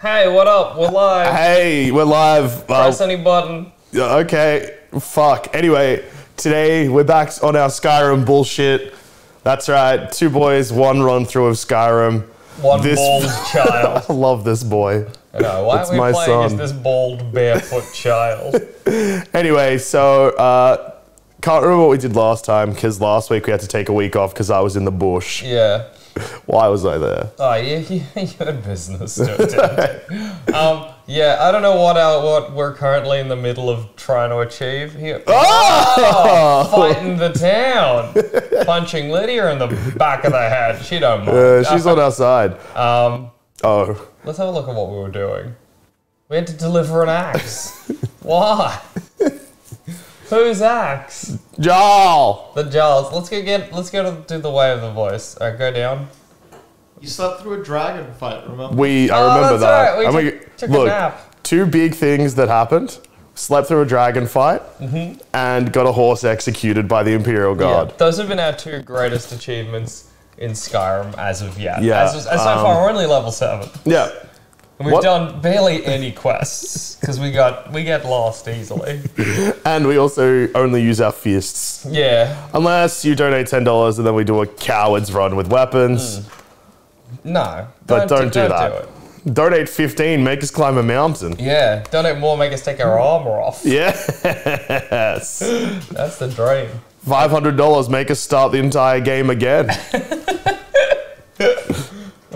Hey, what up? We're live. Hey, we're live. Uh, Press any button. okay, fuck. Anyway, today we're back on our Skyrim bullshit. That's right, two boys, one run through of Skyrim. One This- bald child. I love this boy. Know. Why That's are we my playing as this bald, barefoot child? Anyway, so uh, can't remember what we did last time because last week we had to take a week off because I was in the bush. Yeah. Why was I there? Oh, yeah, you, you had business to. Um, yeah, I don't know what our, what we're currently in the middle of trying to achieve here. Oh, fighting the town, punching Lydia in the back of the head. She don't mind. Uh, she's on our side. Um, Oh, let's have a look at what we were doing. We had to deliver an axe. Why? Whose axe? Jarl. The Giles. Let's go get. Let's go to do the way of the voice. All right, go down. You slept through a dragon fight, remember? We, I Oh, remember that's that. right, we And took- took a look, nap. two big things that happened. Slept through a dragon fight Mm-hmm. and got a horse executed by the Imperial Guard. Yeah, those have been our two greatest achievements in Skyrim as of yet. Yeah, As, as so um, far, we're only level seven, Yeah. We've What- done barely any quests because we got we get lost easily. And we also only use our fists. Yeah. Unless you donate $10 and then we do a coward's run with weapons. Hmm. No. But don't, do don't that. Do it. Donate 15, make us climb a mountain. Yeah. Donate more, make us take our armor off. Yes. That's the dream. $500, make us start the entire game again.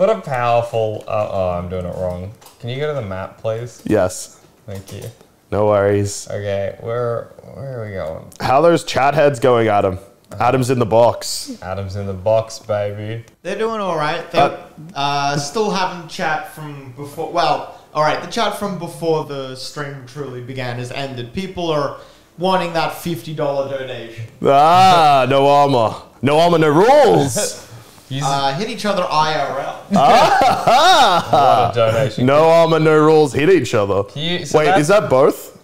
What a powerful. Uh, oh, I'm doing it wrong. Can you go to the map, please? yes. Thank you. No worries. Okay, where where are we going? How are those chat heads going, Adam? Adam's in the box. Adam's in the box, baby. They're doing alright. They Uh, uh, still having chat from before. Well, alright, the chat from before the stream truly began has ended. People are wanting that $50 donation. Ah, no armor. No armor, no rules. Use Uh, hit each other IRL. a donation. No armor, no rules hit each other. You- so Wait, that's- is that both?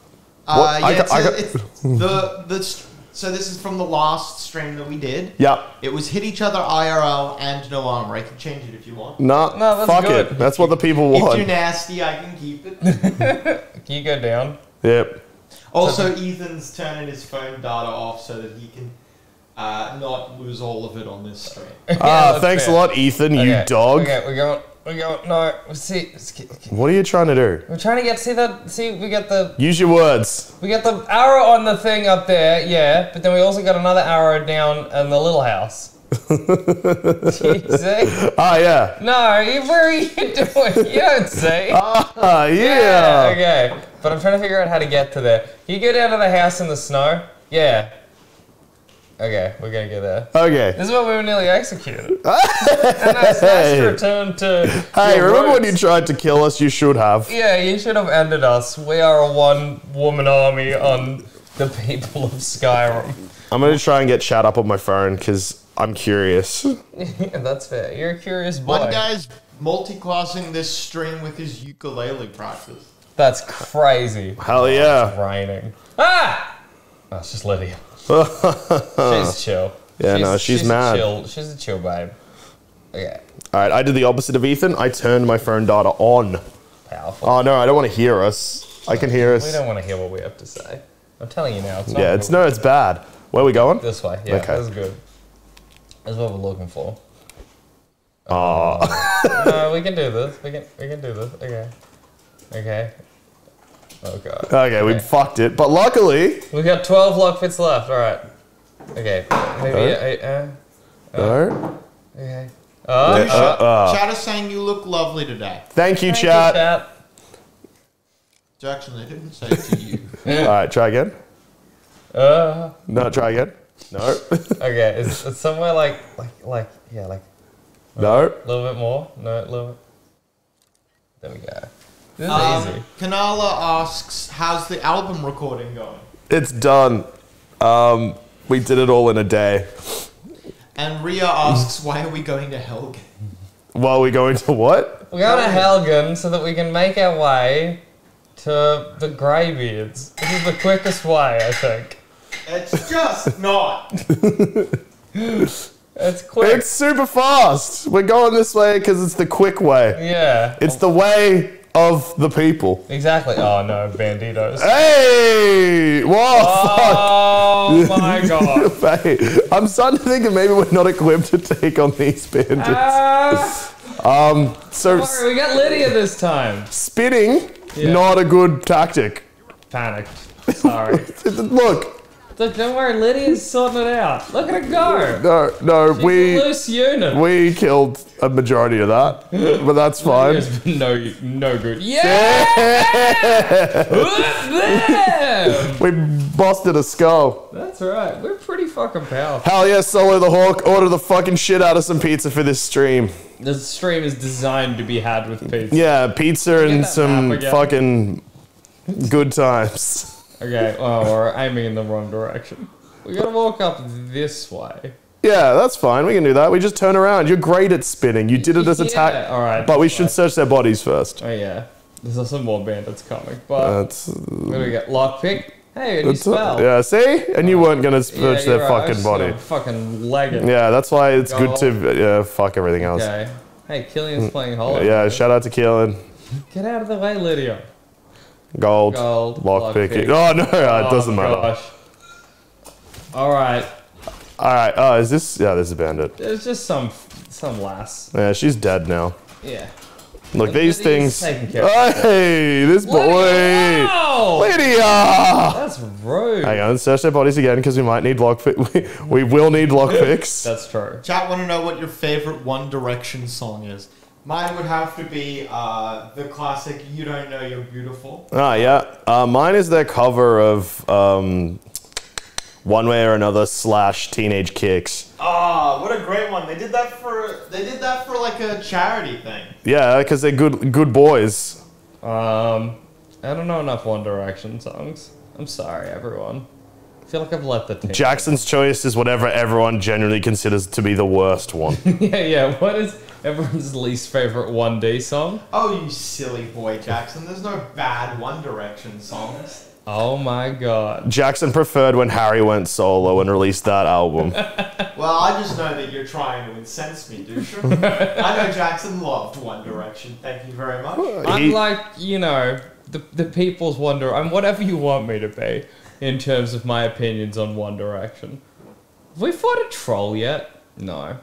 Uh, What? I yeah, ca- it's, I a- ca- it's the, the, st- so this is from the last stream that we did. Yep. It was hit each other IRL and no armor. I can change it if you want. No, No, that's fuck good. it. That's what the people want. If you're want. nasty, I can keep it. Can you go down? Yep. Also, Ethan's turning his phone data off so that he can uh, not lose all of it on this stream. Ah, that's thanks fair. a lot, Ethan, you dog. Okay, we're going. We're going. No, see, see- What are you trying to do? we're trying to get. See that? See, we get the Use your words. we got the arrow on the thing up there. Yeah, but then we also got another arrow down in the little house. you see? Ah, yeah. No, you, where are you doing? You don't see. Ah, yeah. Okay, but I'm trying to figure out how to get to there. Can you go down to the house in the snow? Yeah. Okay, we're gonna get there. Okay. This is what we were nearly executed. and that's nice to return to. Hey, your remember when you tried to kill us? You should have. Yeah, you should have ended us. We are a one woman army on the people of Skyrim. I'm gonna try and get chat up on my phone because I'm curious. Yeah, that's fair. You're a curious boy. One guy's multi-classing this stream with his ukulele practice. That's crazy. Hell yeah. It's Raining. Ah! Oh, it's just Lydia. she's chill. Yeah, no, she's mad. A chill. She's a chill babe. Okay, All right, I did the opposite of Ethan. I turned my phone data on. powerful. Oh no, I don't want to hear us. I can hear us. we don't want to hear what we have to say. I'm telling you now. It's not Yeah, it's no, it's bad. Where are we going? This way. Yeah, Okay. this is good. That's what we're looking for. Oh, no, we can do this. We can. We can do this. Okay. Okay. Oh god. okay, we fucked it. But luckily, We got 12 luck bits left. All right. Okay. Maybe. Alright. Uh, uh, no. okay. Oh, Yeah, uh, uh, uh. Chat is saying you look lovely today. Thank you, thank you, chat. chat. Jackson, they didn't say it to you. All right, try again. Uh, No, try again. No, okay. It's, it's somewhere like like like yeah like no. a little bit more. No, a little bit. There we go. This Um, easy. Kanala asks, how's the album recording going? It's done. Um, we did it all in a day. And Ria asks, why are we going to Helgen? While we going to what? We're going to Helgen so that we can make our way to the Greybeards. This is the quickest way, I think. It's just not. It's quick. It's super fast. We're going this way because it's the quick way. yeah. It's the way of the people. Exactly. Oh no, banditos. Hey! Whoa, Oh my god. fuck. I'm starting to think that maybe we're not equipped to take on these bandits. Ah, So, s- sorry, we got Lydia this time. spinning, Yeah. not a good tactic. Panicked. Sorry. Look, don't worry, Lydia's sorting it out. Look at her go. no, no, She's we a loose unit. we killed a majority of that, but that's fine. No, no good. Yeah! We busted a skull. That's right. We're pretty fucking powerful. Hell yeah, Solo the Hawk, order the fucking shit out of some pizza for this stream. This stream is designed to be had with pizza. Yeah, pizza and some fucking good times. Okay, oh, we're aiming in the wrong direction. We gotta walk up this way. Yeah, that's fine. We can do that. We just turn around. You're great at spinning. You did it as a Yeah, tack. alright, But we should search their bodies first. Oh yeah, there's some more bandits coming. But That's what do we get? Lockpick. Hey, a new that's uh, spell. yeah. See, and you weren't gonna Yeah, search you're their right, fucking body. Fucking leg. Yeah, that's why it's Go. good to yeah fuck everything else. Okay. Hey, Killian's playing Hollow. Yeah, shout out to Keelan. Get out of the way, Lydia. Gold, Gold, lock picking. lockpick. Oh no, it oh, doesn't matter. Gosh. All right. All right. Oh, is this? Yeah, this is a bandit. There's just some some lass. Yeah, she's dead now. Yeah. Look, these things. taken care of. Hey, this boy, Wow! Lydia. That's rude. Hang on, search their bodies again because we might need lock. We, we will need lock picks. That's true. Chat want to know what your favorite One Direction song is. Mine would have to be uh, the classic "You Don't Know You're Beautiful." Ah, yeah. Uh, mine is their cover of um, One Way or Another slash Teenage Kicks. Ah, what a great one! They did that for they did that for like a charity thing. Yeah, because they're good good boys. Um, I don't know enough One Direction songs. I'm sorry, everyone. I feel like I've let the team. Jackson's Choice is whatever everyone generally considers to be the worst one. yeah, yeah. What is everyone's least favorite 1D song? Oh, you silly boy, Jackson! There's no bad One Direction songs. Oh my god. Jackson preferred when Harry went solo and released that album. Well, I just know that you're trying to incense me, Duscher. I know Jackson loved One Direction. Thank you very much. I'm like, you know, the, the people's wonder. I'm whatever you want me to be in terms of my opinions on One Direction. Have we fought a troll yet? No.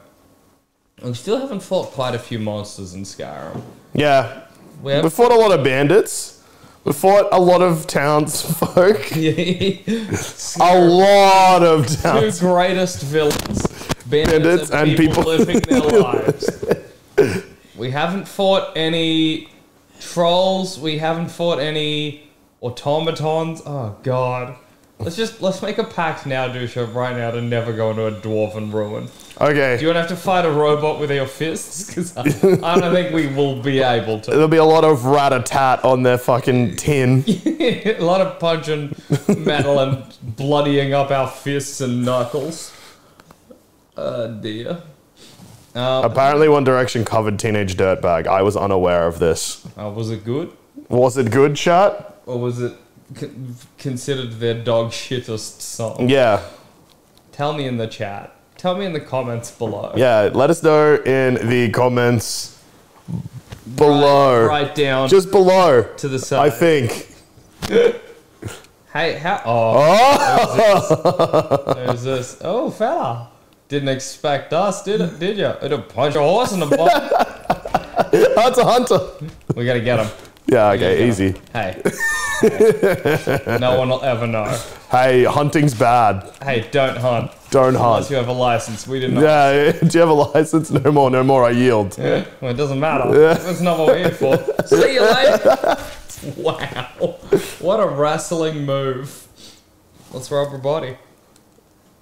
We still haven't fought quite a few monsters in Skyrim. yeah, We have we fought a lot of bandits. We fought a lot of townsfolk. A lot of two towns. greatest villains, bandits, Bandits and, and people, people- living their lives. We haven't fought any trolls. We haven't fought any automatons. Oh god. Let's just let's make a pact now, Duscher, right now to never go into a dwarven ruin. Okay. Do you want to have to fight a robot with your fists? Because I, I don't think we will be able to. there'll be a lot of rat-a-tat on their fucking tin. a lot of punching metal and bloodying up our fists and knuckles. Oh dear. Um, Apparently, One Direction covered Teenage Dirtbag. I was unaware of this. uh, was it good? Was it good, chat? Or was it con- considered their dog shittest song? Yeah, Tell me in the chat. Tell me in the comments below. yeah. Let us know in the comments below. Right down Just below, to the side. I think. Hey, how? Oh, Oh, there's this. Oh, fella. Didn't expect us, did it? Did you? It'll punch a horse in the butt. that's a hunter. we gotta get him. Yeah, okay, easy. Hey. no one will ever know. Hey, hunting's bad. Hey, don't hunt. Don't Unless hunt. you have a license. We didn't. Yeah, do you have a license? No more, no more. I yield. Well, it doesn't matter. That's not what we're here for. See you later. wow. What a wrestling move. Let's rub her body.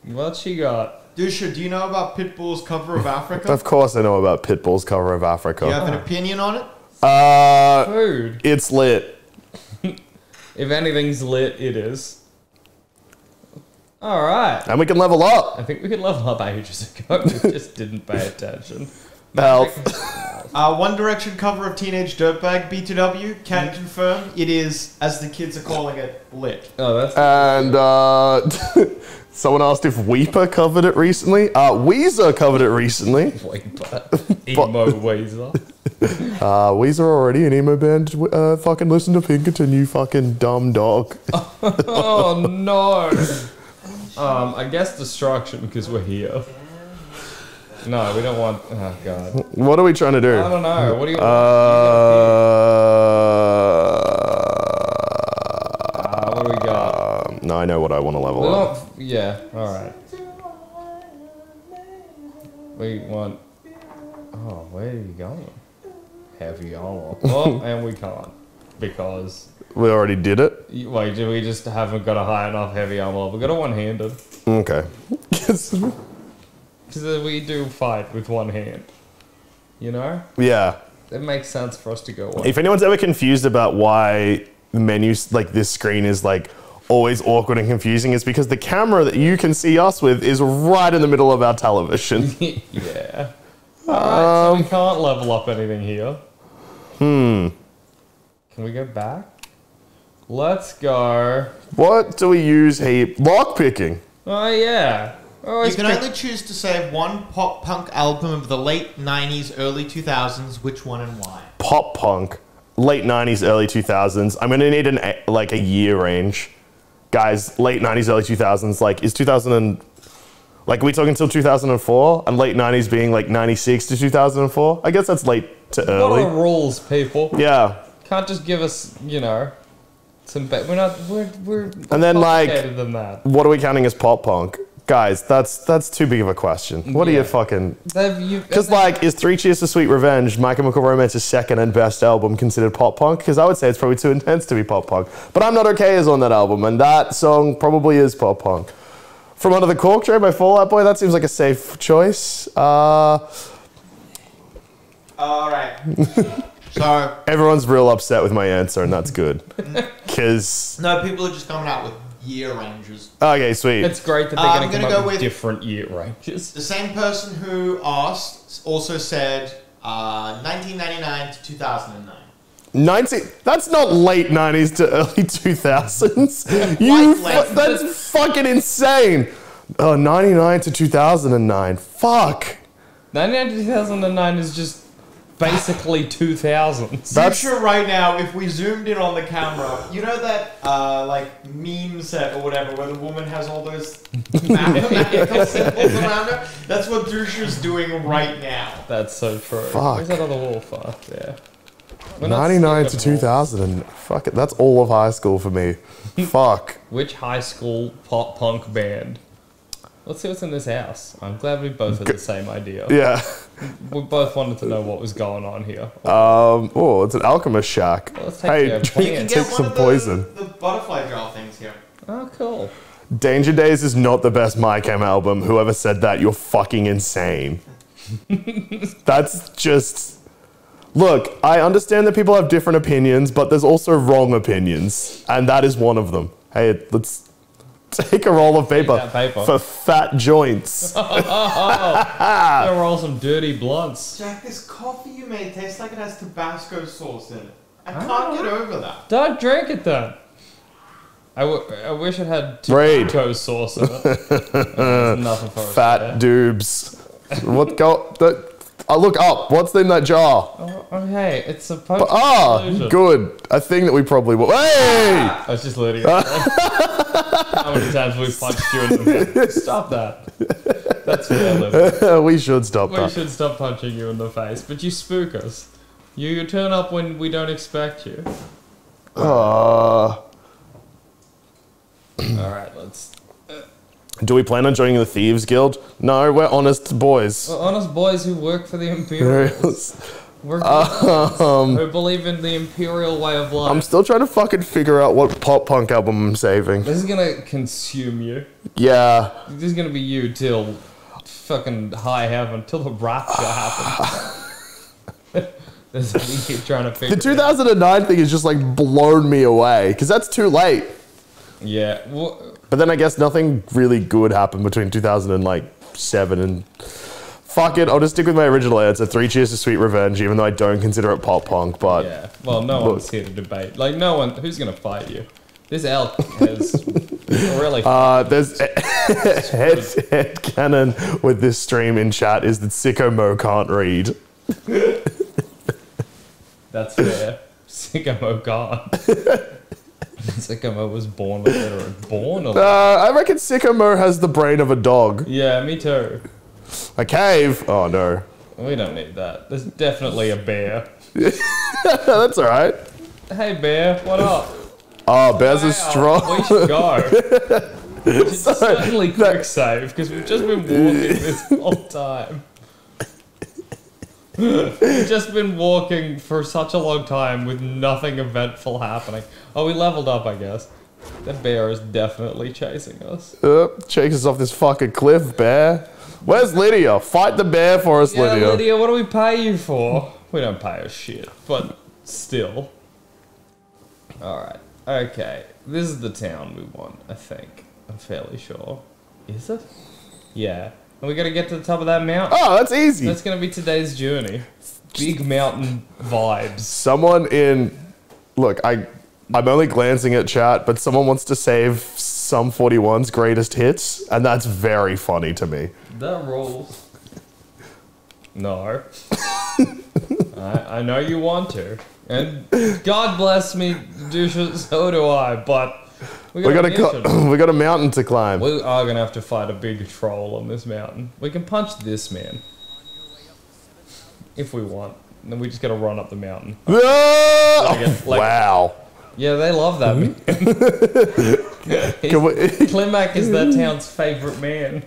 What she got? Duscher, do you know about Pitbull's cover of Africa? Of course, I know about Pitbull's cover of Africa. Do you have an opinion on it? Uh, Food. it's lit. If anything's lit, it is. Alright. And we can level up. I think we can level up ages ago. We just didn't pay attention. Health. Uh, One Direction cover of Teenage Dirtbag B2W can confirm it is, as the kids are calling it, lit. Oh, that's. And uh, someone asked if Weeper covered it recently. Uh, Weezer covered it recently. Wait, but emo Weezer. Uh, Weezer already an emo band. Uh, fucking listen to Pinkerton, you fucking dumb dog. Oh no. Um, I guess destruction because we're here. No, we don't want. Oh god. What are we trying to do? I don't know. What do you? Uh, uh, what do we got? um, no, I know what I want to level We up. want, yeah. All right. We want. Oh, where are you going? Heavy armor. Oh, and we can't because We already did it. wait, do we just haven't got a high enough heavy armor? We got a one-handed Okay. because we do fight with one hand. You know, yeah. it makes sense for us to go. If anyone's ever confused about why the menus like this screen is like always awkward and confusing, it's because the camera that you can see us with is right in the middle of our television. yeah. Alright, so we can't level up anything here. Hmm. Can we go back? Let's go. what do we use heap? Lock picking. Oh yeah. You can pick- only choose to save one pop punk album of the late 90s, early 2000s. Which one and why? Pop punk, late '90s, early 2000s. I'm gonna need an a- like a year range, guys. Late '90s, early 2000s. Like is 2000 and like are we talking till 2004 and late '90s being like '96 to 2004? I guess that's late to What are early. the rules, people? Yeah. Can't just give us, you know, some. Ba- we're not. We're we're. And then, like- than that. What are we counting as pop punk? Guys, that's that's too big of a question. What are you fucking? Because like, is Three Cheers to Sweet Revenge, My Chemical Romance's second and best album considered pop punk? Because I would say it's probably too intense to be pop punk. But I'm Not Okay is on that album, and that song probably is pop punk. From Under the Cork Tree by Fall Out Boy, that seems like a safe choice. Uh, All right. so everyone's real upset with my answer, and that's good. Because no, people are just coming out with year ranges. okay, sweet. it's great that they're Uh, going to come gonna up with with- different year ranges. The same person who asked also said uh, 1999 to 2009. 90 that's not late 90s to early 2000s you, left, that's fucking insane oh 99 to 2009 fuck 99 to 2009 is just basically 2000s. That's- Picture right now, if we zoomed in on the camera, you know that uh, like meme set or whatever, where the woman has all those mathematical symbols around her. That's what Duscher's doing right now. That's so true. Fuck. Where's that other wolf? Fuck, yeah. We're 99 to scared of wolves. 2000 and fuck it that's all of high school for me fuck Which high school pop punk band? Let's see what's in this house. I'm glad we both had the same idea. yeah We both wanted to know what was going on here. um oh it's an alchemist shack Let's take hey drink. You can take one some of poison the, the butterfly jar things here. Oh, cool. danger days is not the best my chem album whoever said that you're fucking insane that's just look i understand that people have different opinions but there's also wrong opinions and that is one of them hey let's take a roll of paper, paper. for fat joints There were all some dirty blunts. Jack, this coffee you made tastes like it has Tabasco sauce in it. I can't get over that. Don't drink it then. I, w- I wish it had Raid. tomato sauce in it. There's nothing for us fat there. doobs what go the, I look up what's in that jar Oh, oh, hey, it's a potion ah good a thing that we probably will hey I was just it. How many times we punched you in the face? Stop that. That's fair. we should stop We that should stop punching you in the face, but you spook us. You, you turn up when we don't expect you. uh, All right, let's. Do we plan on joining the Thieves Guild? No, we're honest boys. We're honest boys who work for the Imperials. We're um, who believe in the Imperial way of life. I'm still trying to fucking figure out what pop punk album I'm saving. this is gonna consume you. Yeah, This is gonna be you till fucking high heaven, till the rapture happens. This you keep trying to figure. the it out. 2009 thing has just like blown me away because that's too late. Yeah. Well, But then I guess nothing really good happened between 2007 and. Fuck it, I'll just stick with my original answer. Three Cheers to Sweet Revenge, even though I don't consider it pop punk. But yeah. Well, no one's here to debate. Like, no one. Who's gonna fight you? This elk has really. Uh, there's head, head cannon with this stream in chat is that Sycamore can't read. That's fair. Sycamore can't. Sycamore was born illiterate. Born Uh. I reckon Sycamore has the brain of a dog. Yeah, me too. A cave? Oh no. We don't need that. There's definitely a bear. That's alright. Hey bear, what up? Oh, bears are Wow, strong. We should go. We should certainly quick save because we've just been walking this whole time. We've just been walking for such a long time with nothing eventful happening. Oh, we leveled up, I guess. That bear is definitely chasing us. Uh, chase us off this fucking cliff, bear. Where's Lydia? Fight the bear for us, Yeah, Lydia. Lydia, what do we pay you for? We don't pay her shit, but still. Alright, okay. This is the town we want, I think. I'm fairly sure. Is it? Yeah. And we gotta get to the top of that mountain. Oh, that's easy. That's gonna be today's journey. Big mountain vibes. Someone in. Look, I. I'm only glancing at chat, but someone wants to save Sum 41's greatest hits, and that's very funny to me. That rules. No. I, I know you want to. And God bless me, Duscher, so do I, but we We got got, a a co- we got a mountain to climb. We are gonna have to fight a big troll on this mountain. We can punch this man. If we want. Then we just gotta run up the mountain. Ah! Like like- wow. Yeah, they love that man. Can we, Klimak is that town's favorite man.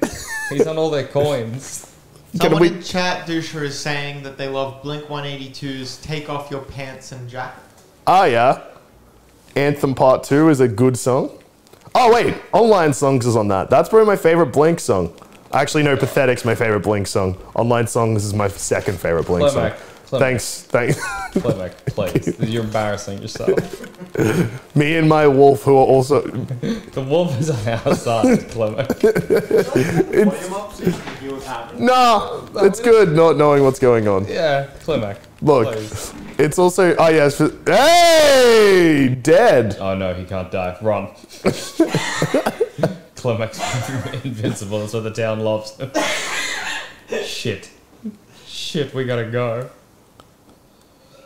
He's on all their coins. Someone we, in chat, Duscher, is saying that they love Blink 182's Take Off Your Pants and Jacket. Oh yeah. Anthem Part 2 is a good song. Oh wait, Online Songs is on that. That's probably my favorite Blink song. Actually, no, Pathetic's my favorite Blink song. Online Songs is my second favorite Blink song. Klimak. Klimak. Thanks, thanks. Klimak, please. You're embarrassing yourself. Me and my wolf, who are also. The wolf is on our side, Klimak. Volume up so you can hear what's happening. Nah, it's good not knowing what's going on. Yeah, Klimak. Look, Please. it's also. Oh yes, for, hey, dead. Oh no, he can't die. Run. Klimak's invincible. That's what the town loves. Shit. Shit, we gotta go.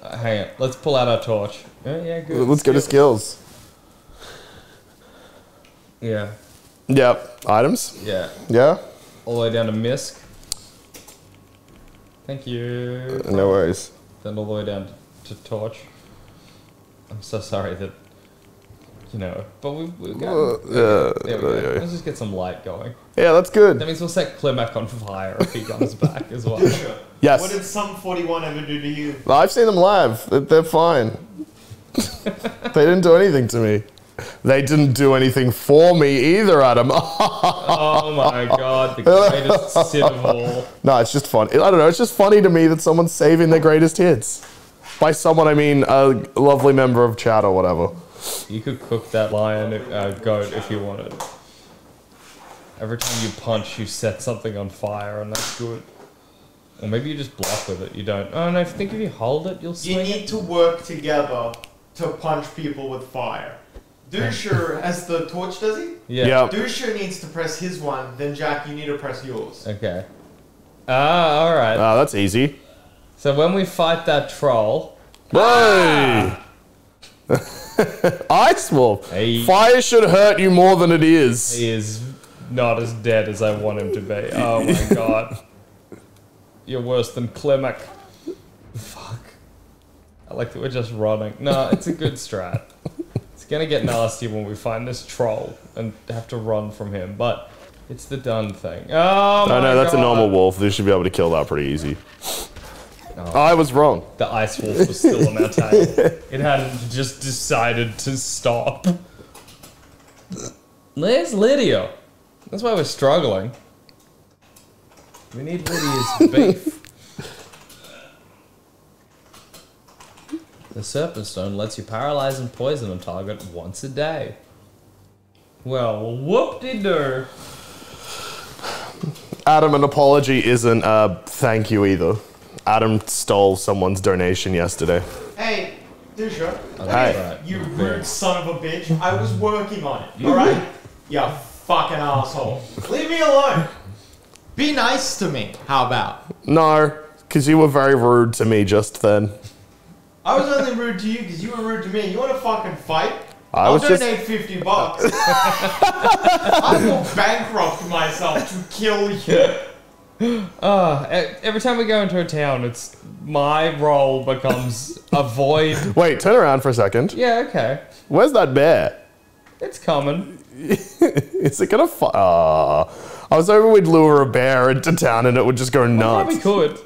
Uh, hang on. Let's pull out our torch. Yeah, yeah, good. Let's go to skills. Yeah, Yep. Items. yeah. Yeah. All the way down to misc. Thank you. No worries. Then all the way down to, to torch. I'm so sorry that. You know, but we, we got. Uh, there we go. Let's just get some light going. Yeah, that's good. That means we'll set Klimak on fire if he comes back as well. Duscher, Yes. what did Sum 41 ever do to you? I've seen them live. They're- They're fine. they didn't do anything to me. They didn't do anything for me either, Adam. Oh my god, the greatest sin of all. no, it's just fun. I don't know. It's just funny to me that someone's saving their greatest hits. By someone, I mean a lovely member of chat or whatever. You could cook that lion, uh, goat, if you wanted. Every time you punch, you set something on fire, and that's good. Or maybe you just block with it. You don't. Oh no! I think if you hold it, you'll You need it. to work together to punch people with fire. Duscher has the torch, does he? Yeah. Yep. Duscher needs to press his one, then Jack, you need to press yours. Okay. Ah, all right. Oh, that's easy. So when we fight that troll, Hey! Ice Wolf. Hey. Fire should hurt you more than it is. he is not as dead as I want him to be. Oh my god. You're worse than Klimak. Fuck. I like that we're just running. No, it's a good strat. It's gonna get nasty when we find this troll and have to run from him, but it's the done thing. Oh my Oh no, that's a normal wolf. They should be able to kill that pretty easy. Oh. I was wrong. The ice wolf was still on our tail. It hadn't just decided to stop. There's Lydia. That's why we're struggling. We need Lydia's beef. The Serpent Stone lets you paralyze and poison a target once a day. Well, whoop-de-doo. Adam, an apology isn't a thank you either. Adam stole someone's donation yesterday. Hey, Duscher, Oh, Hey. right. you You're rude son of a bitch. I was working on it, alright? You fucking asshole. Leave me alone. Be nice to me. How about? No, because you were very rude to me just then. I was only rude to you because you were rude to me. You want to fucking fight? I I'll was just- donate 50 bucks. I will bankrupt myself to kill you. Uh, e- every time we go into a town, it's my role becomes avoid. Wait, turn around for a second. Yeah, okay. Where's that bear? It's coming. Is it gonna fi- Aw. I was hoping we'd lure a bear into town and it would just go Probably nuts. could.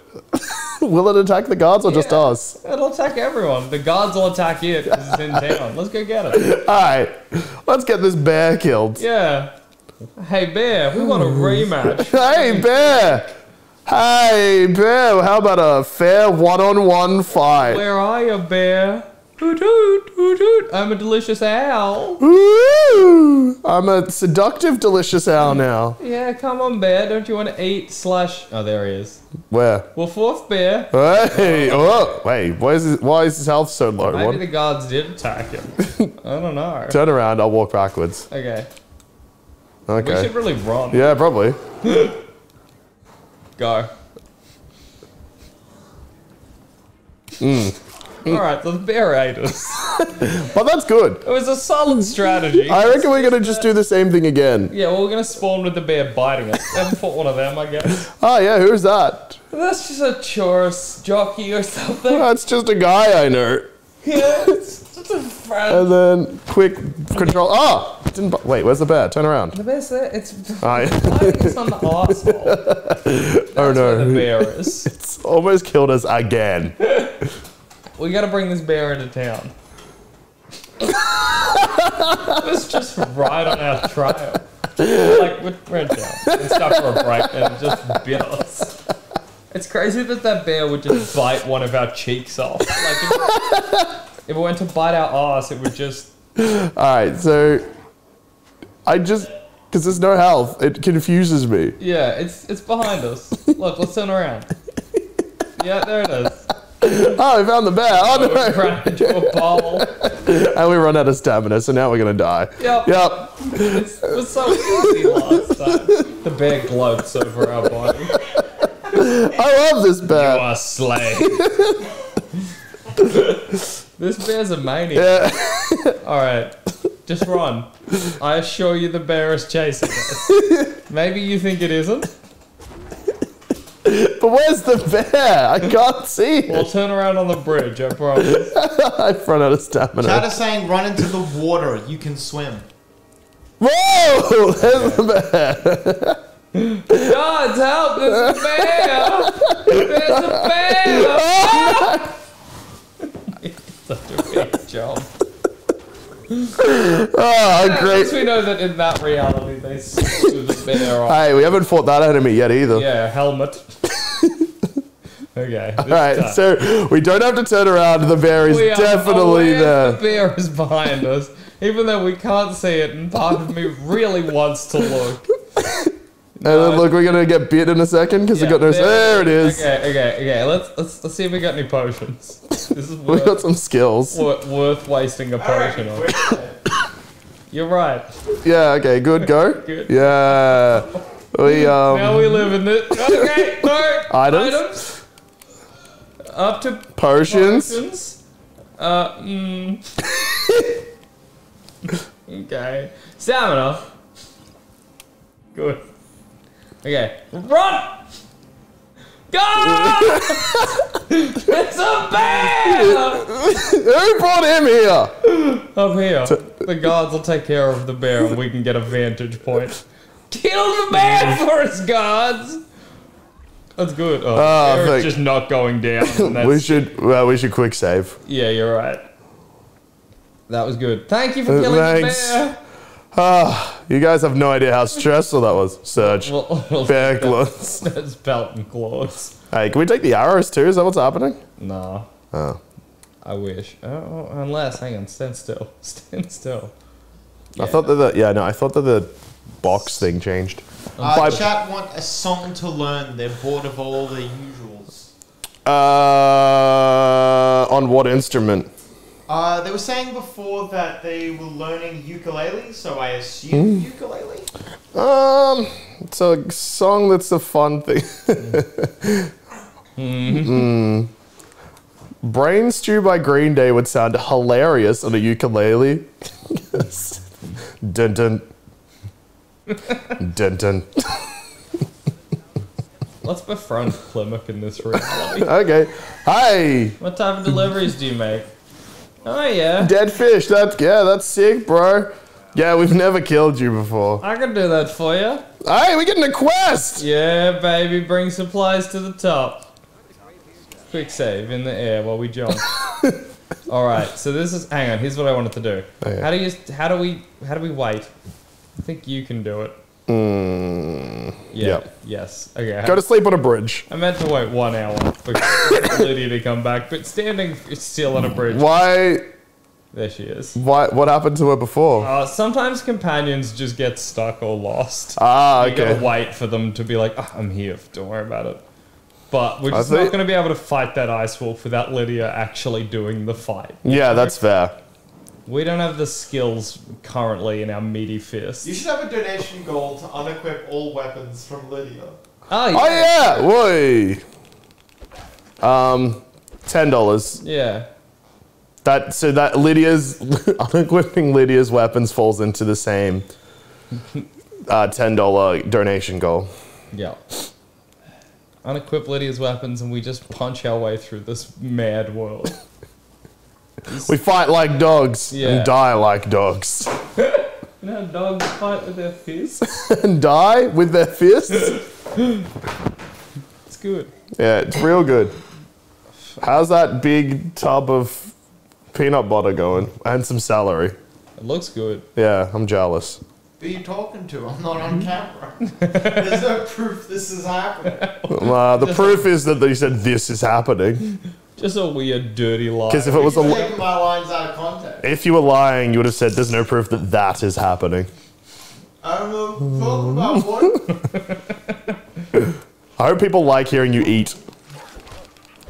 Will it attack the guards or just us? It'll attack everyone. The guards will attack you because it's in town. Let's go get it. Alright, let's get this bear killed. Yeah. Hey, Bear, we want a rematch. Hey, bear! Hey, bear, how about a fair one on one fight? Where are you, Bear? Hoot hoot, hoot hoot. I'm a delicious owl. Woo! I'm a seductive, delicious owl now. Yeah, come on, Bear. Don't you want to eat slash. Oh, there he is. Where? Well, fourth Bear. Hey, oh, wait, why is, his, why is his health so low? Maybe What? the guards did attack him. I don't know. Turn around, I'll walk backwards. Okay. Okay. We should really run. Yeah, probably. Go. Hmm. Alright, the bear ate us. But that's good. It was a solid strategy. I reckon we're gonna just do the same thing again. yeah, well, we're gonna spawn with the bear biting us. Haven't fought one of them, I guess. Oh, yeah, who's that? That's just a tourist jockey or something. That's just a guy I know. Yeah, it's just a friend. And then quick control. Ah! Didn't, bu- wait, where's the bear? Turn around. The bear's there. It's I, biting us on the arsehole. oh where the no. bear is. It's almost killed us again. We gotta bring this bear into town. it was just right on our trail. Like, we're, we're in town. We stopped for a break and it just bit us. It's crazy that that bear would just bite one of our cheeks off. Like, if, if it went to bite our ass, it would just. Alright, so. I just. Because there's no health, it confuses me. Yeah, it's it's behind us. Look, let's turn around. Yeah, there it is. Oh, we found the bear. Oh, oh We no! ran into a bowl. And we run out of stamina, so now we're gonna die. Yep. Yep. It was so easy last time. The bear gloats over our body. I love this bear. You are slave. this bear's a maniac. Yeah. Alright, just run. I assure you the bear is chasing us. Maybe you think it isn't? But where's the bear? I can't see We'll turn around on the bridge, I promise. I've run out of stamina. Chad stamina. is saying run into the water. You can swim. Whoa! There's the bear. Gods help, there's a bear! There's a bear! Such a big jump. Oh, At great. least we know that in that reality they slew the bear off. Hey, we haven't fought that enemy yet either. Yeah, helmet. Okay. Alright, time. so we don't have to turn around. The bear is We are definitely aware there. The bear is behind us, even though we can't see it, and part of me really wants to look. And then look, we're gonna get bit in a second because we got no. There it is. Okay, okay, okay. Let's let's let's see if we got any potions. This is We worth, got some skills. wor- worth wasting a potion on. You're right. Yeah. Okay. Good. Go. Good. Yeah. We um. now we live in this. Okay, no Items? items. Up to Potions. potions. Uh, mm. okay. Stamina. Good. Okay. Run! Go! it's a bear! Who brought him here? Up here. The guards will take care of the bear and we can get a vantage point. Kill the bear for us, guards! That's good. Oh, Ah, bear just not going down. and that's- We should. Well, we should quick save. Yeah, you're right. That was good. Thank you for Uh, killing thanks. the bear. Ah, you guys have no idea how stressful that was. Search. Well, Bear claws. That's belt and claws. Hey, can we take the arrows too? Is that what's happening? Nah. Oh. I wish. Oh, unless, hang on, stand still. Stand still. I thought that the yeah no I thought that the box thing changed. Uh, Five- chat want a song to learn. They're bored of all the usuals. Uh, on what instrument? Uh, they were saying before that they were learning ukulele, so I assume ukulele. Um, it's a song that's a fun thing. Mm-hmm. Hmm. Brain Stew by Green Day would sound hilarious on a ukulele. dun dun. Dun dun. Let's befriend Plymouth in this reality. Okay. Hi! what type of deliveries do you make? Oh yeah, Dead fish. That's, yeah, that's sick, bro. Yeah, we've never killed you before. I can do that for you. Hey, we're getting a quest! Yeah, baby, bring supplies to the top. Quick save in the air while we jump. All right, so this is. Hang on. Here's what I wanted to do. Okay. How do you? How do we? How do we wait? I think you can do it. Mm, Yeah. Yep. Yes. Okay. go to sleep on a bridge. I meant to wait one hour for Lydia to come back, but standing still on a bridge. Why? There she is. Why? What happened to her before? Uh, sometimes companions just get stuck or lost. Ah, okay. You gotta wait for them to be like, "Ah, I'm here, don't worry about it. But we're just not going to be able to fight that ice wolf without Lydia actually doing the fight. Yeah, that's fair. We don't have the skills currently in our meaty fists. You should have a donation goal to unequip all weapons from Lydia. Oh, yeah. Oh yeah, woi. Um, ten dollars. Yeah. That so that Lydia's unequipping Lydia's weapons falls into the same uh, ten dollar donation goal. Yeah. Unequip Lydia's weapons and we just punch our way through this mad world. We fight like dogs Yeah. and die like dogs You know dogs fight with their fists? and die with their fists. It's good. Yeah, it's real good. How's that big tub of peanut butter going and some celery? It looks good. Yeah, I'm jealous. Who are you talking to? I'm not on camera. There's no proof this is happening. Uh, the proof is that they said this is happening. Just a weird, dirty lie. Because if it was a, You're li- taking my lines out of context. if you were lying, you would have said there's no proof that that is happening. I don't know. Talk about what? I hope people like hearing you eat.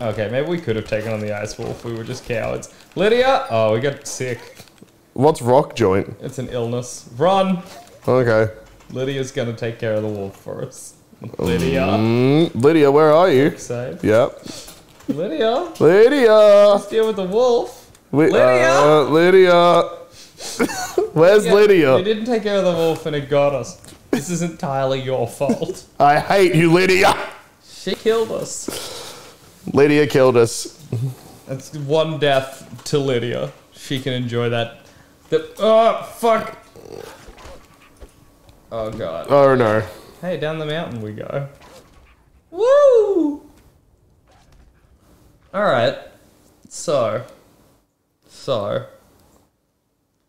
Okay, maybe we could have taken on the ice wolf. We were just cowards. Lydia! Oh, we got sick. What's Rockjoint? It's an illness. Run! Okay. Lydia's gonna take care of the wolf for us. Lydia. Mm, Lydia, where are you? Save. Yep. Lydia! Lydia. Deal with the wolf. Ly- Lydia? uh, Lydia. Where's Yeah, You didn't take care of the wolf and it got us. This is entirely your fault. I hate you, Lydia. She killed us. Lydia killed us. That's one death to Lydia. She can enjoy that. The, oh, fuck! Oh, God. Oh no. Hey, down the mountain we go. Woo! Alright. So. So.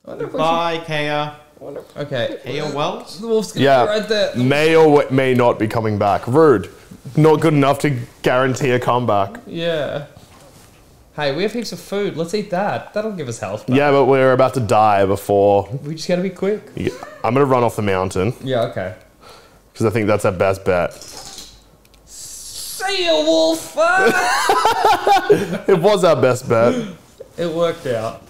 I wonder if we Bye, Kaya. wonder- Okay. Kaya Wells? The wolf's gonna Yeah. be right there. May or w- may not be coming back. Rude. Not good enough to guarantee a comeback. Yeah. Hey, we have heaps of food. Let's eat that. That'll give us health. back. Yeah, but we're about to die before. We just gotta be quick. I'm gonna run off the mountain Yeah, okay. because I think that's our best bet. See ya, wolf! It was our best bet. it worked out.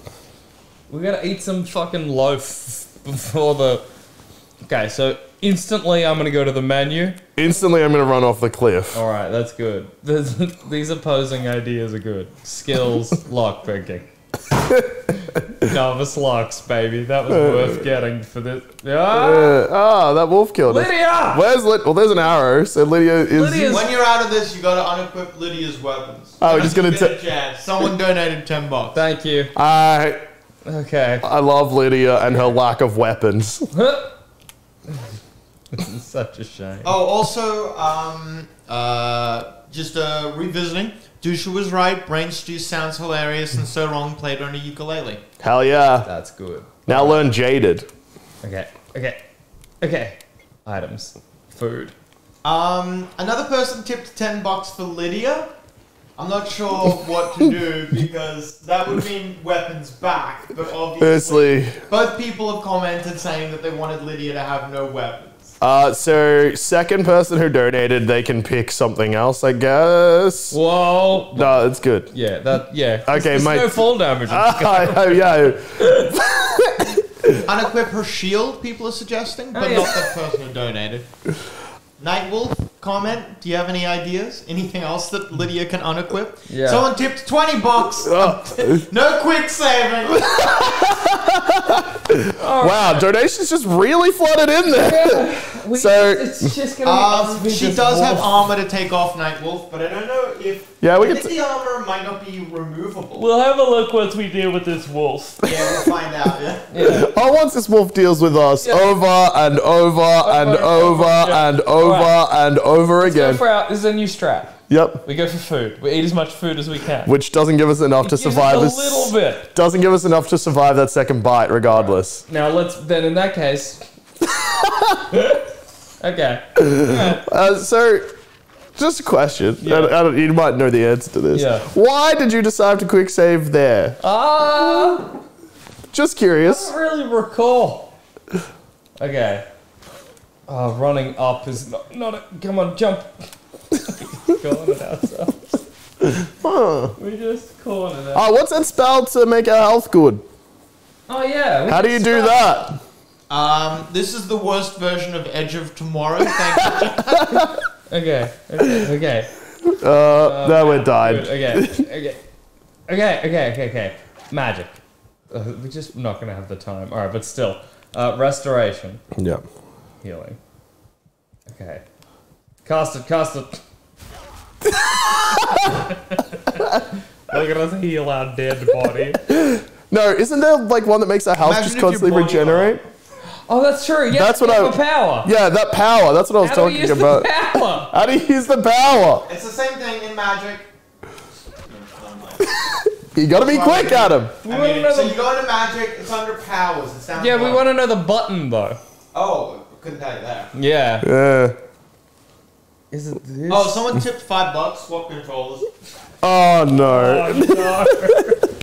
We gotta eat some fucking loaf before the. Okay, so instantly I'm gonna go to the menu. Instantly, I'm gonna run off the cliff. Alright, that's good. These opposing ideas are good. Skills, lockpicking. Novice locks, baby. That was worth getting for this. Ah! Uh, ah, that wolf killed us. Lydia! Where's Lyd- Well, there's an arrow, so Lydia is. Lydia's- When you're out of this, you gotta unequip Lydia's weapons. Oh, we're just gonna Get ta- a chance. Someone donated 10 bucks. Thank you. I Okay. I love Lydia and her lack of weapons. It's such a shame. Oh, also, um, uh, just uh, revisiting. Duscher was right. Brain stew sounds hilarious and so wrong. Played on a ukulele. Hell yeah. That's good. Now learn Jaded. Okay. Okay. Okay. Items. Food. Um, another person tipped 10 bucks for Lydia. I'm not sure what to do because that would mean weapons back, but obviously Firstly, both people have commented saying that they wanted Lydia to have no weapons. Uh, so second person who donated, they can pick something else, I guess. Whoa. No, it's good. Yeah. That. Yeah. Okay, There's mate. no fall damage. Ah, yeah. Unequip her shield, people are suggesting, but Oh, yeah. not the person who donated. Nightwolf, comment? Do you have any ideas? Anything else that Lydia can unequip? Yeah. Someone tipped 20 bucks. Oh. no quick saving. wow, donations just really flooded in there. We- So- it's just gonna be Um, with she this does have armor to take off Nightwolf, but I don't know if. Yeah, we I could think the armor might not be removable. We'll have a look once we deal with this wolf. yeah, we'll find out. Yeah. Yeah. Oh, once this wolf deals with us Yeah. over and over and and over over, yeah. and over Alright. and over Let's go again. for our, this is a new strap. Yep. We go for food. We eat as much food as we can. Which doesn't give us enough to Gives us survive a this. little bit. Doesn't give us enough to survive that second bite, regardless. Now let's then in that case. okay. Uh, so, just a question. Yeah. I- I don't- you might know the answer to this. Yeah. Why did you decide to quick save there? Ah, Just I curious. don't really recall. Okay. Oh, running up is not, not a, come on, jump. calling it ourselves. Huh. We just calling it out. Oh, what's that spell to make our health good? Oh yeah. How do you do that? Um, this is the worst version of Edge of Tomorrow. Thank you. Okay. Okay. Okay. Uh, that went Good, died. Okay. Okay. Okay. Okay. Okay. Okay. Magic. Uh, we're just not gonna have the time. All right, but still, uh, restoration, Yeah. healing. Okay. Cast it. Cast it. Look at us heal our dead body. No, isn't there like one that makes our health Imagine just constantly body- regenerate? Oh, that's true. Yeah, That's what I- have a power. Yeah, that power. That's what I was How do we talking use about. the power? How do you use the power? It's the same thing in magic. You gotta be quick, Adam. We I mean, so the- you go into magic, it's under powers. It's down yeah, we want to know the button though. Oh, couldn't tell you that. Yeah. Yeah. Is it oh, this? Oh, someone tipped five bucks, swap controllers. Oh no. Oh, no.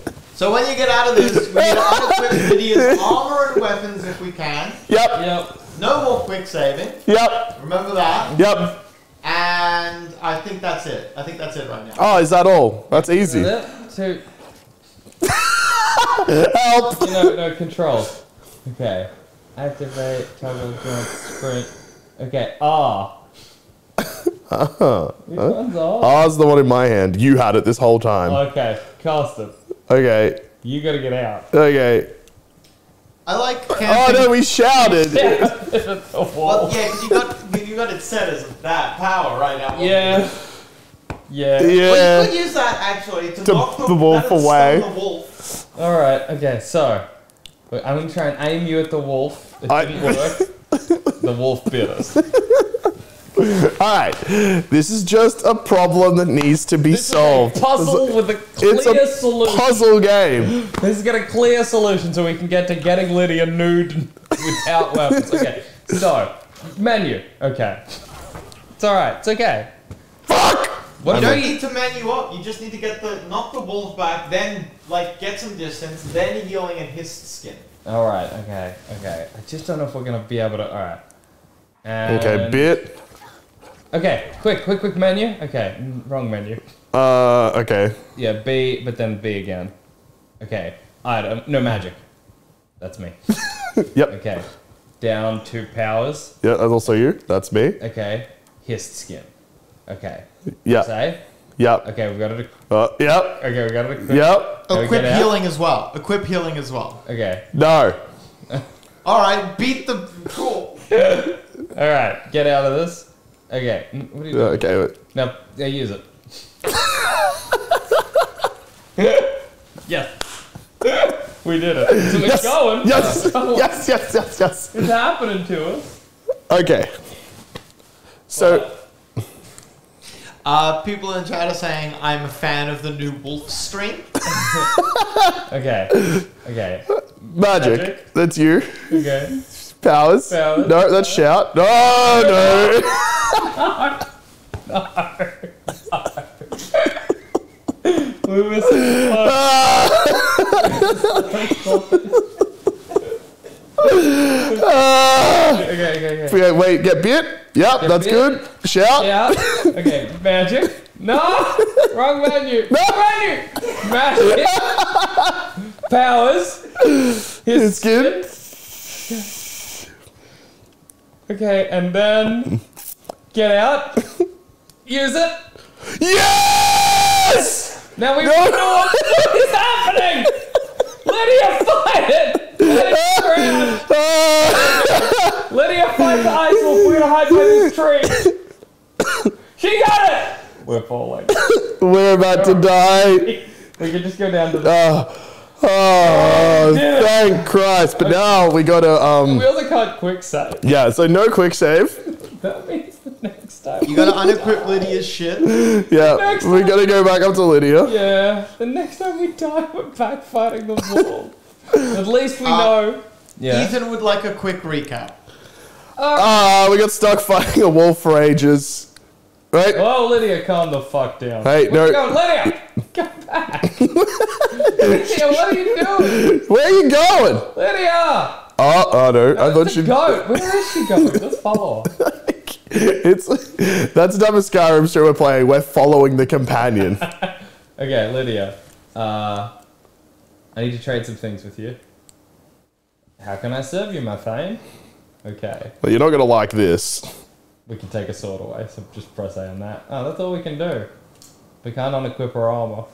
So when you get out of this, we need to unequip Lydia's armor and weapons if we can. Yep. yep. No more quick saving. Yep. Remember that. Yep. And I think that's it. I think that's it right now. Oh, is that all? That's Is easy. it? So, Help. you know, no controls. Okay. Activate, toggle, jump, sprint. Okay, R. Ah. Uh-huh. Which one's R? R's the one in my hand. You had it this whole time. Okay, cast it. Okay. You gotta get out. Okay. I like Oh no, we shouted. the wall. Well, yeah, 'cause you got you got it set as that power right now. Yeah. Yeah. Well, you Yeah. could use that actually to, To knock the, the wolf that'd stun away. The wolf. Alright, okay, so. wait, I'm gonna try and aim you at the wolf. It I- didn't work. the wolf bit us. Alright. This is just a problem that needs to be This solved. is a puzzle with a clear It's a solution. puzzle game. This has got a clear solution so we can get to getting Lydia nude without weapons. Okay, so, menu. Okay. It's alright, it's okay. Fuck! What You don't need to menu up. You just need to get the knock the wolf back, then like get some distance, then healing and Histskin. Alright, okay, okay. I just don't know if we're gonna be able to. Alright. And- Okay, bit. Okay, quick, quick, quick menu. Okay, wrong menu. Uh, okay. Yeah, B, but then B again. Okay, item. No magic. That's me. Yep. Okay. Down to powers. Yeah, that's also you. That's me. Okay. Hissed skin. Okay. Yep. Say. Yep. Okay, we've got it. Uh, yep. Okay, we got it. Yep. Can Equip healing as well. Equip healing as well. Okay. No. All right, beat the cool. All right. Get out of this. Okay. What are you doing? Okay. wait. No. Yeah, use it. yes. we did it. So it's Yes. going. Yes. It's going. Yes. Yes. Yes. Yes. It's happening to us. Okay. So. Uh, people in chat are saying I'm a fan of the new wolf stream. Okay. Okay. Magic. Magic. That's you. Okay. Powers. Powers. No, that's shout. No, no. We missed one. Ah. Okay, okay, okay. Okay, wait, get bit. Yep, that's bit. good. Shout. Yeah. Okay. Magic. No. Wrong menu. No. Menu. Magic. Powers. Histskin. Okay, and then Get out. Use it. Yes! Now we No. know what, what is happening. Lydia, fight it. Lydia, ground. Ah! Lydia, fight the ice wolf. We're gonna hide by this tree. She got it. We're falling. We're about to die. We can just go down to the. Oh, oh did thank Christ. But now we gotta, um, We also can't quick save. yeah, so no quick save. That means the next time. You gotta unequip Lydia's shit. Yeah, we time. gotta go back up to Lydia. Yeah, the next time we die, we're back fighting the wolf. At least we Uh, know. Yeah. Ethan would like a quick recap. Ah, we got stuck fighting a wolf for ages. Right? Oh, Lydia, calm the fuck down. Hey, Where you no. going? Lydia! Come back! Lydia, what are you doing? Where are you going? Lydia! Oh, oh no, I thought she'd. goat. Where is she going? Let's follow her. It's that's the type of Skyrim show we're playing. We're following the companion. Okay, Lydia. Uh, I need to trade some things with you. How can I serve you, my Thane? Okay, well, you're not gonna like this. We can take a sword away, so just press A on that. Oh, that's all we can do. We can't unequip her armor.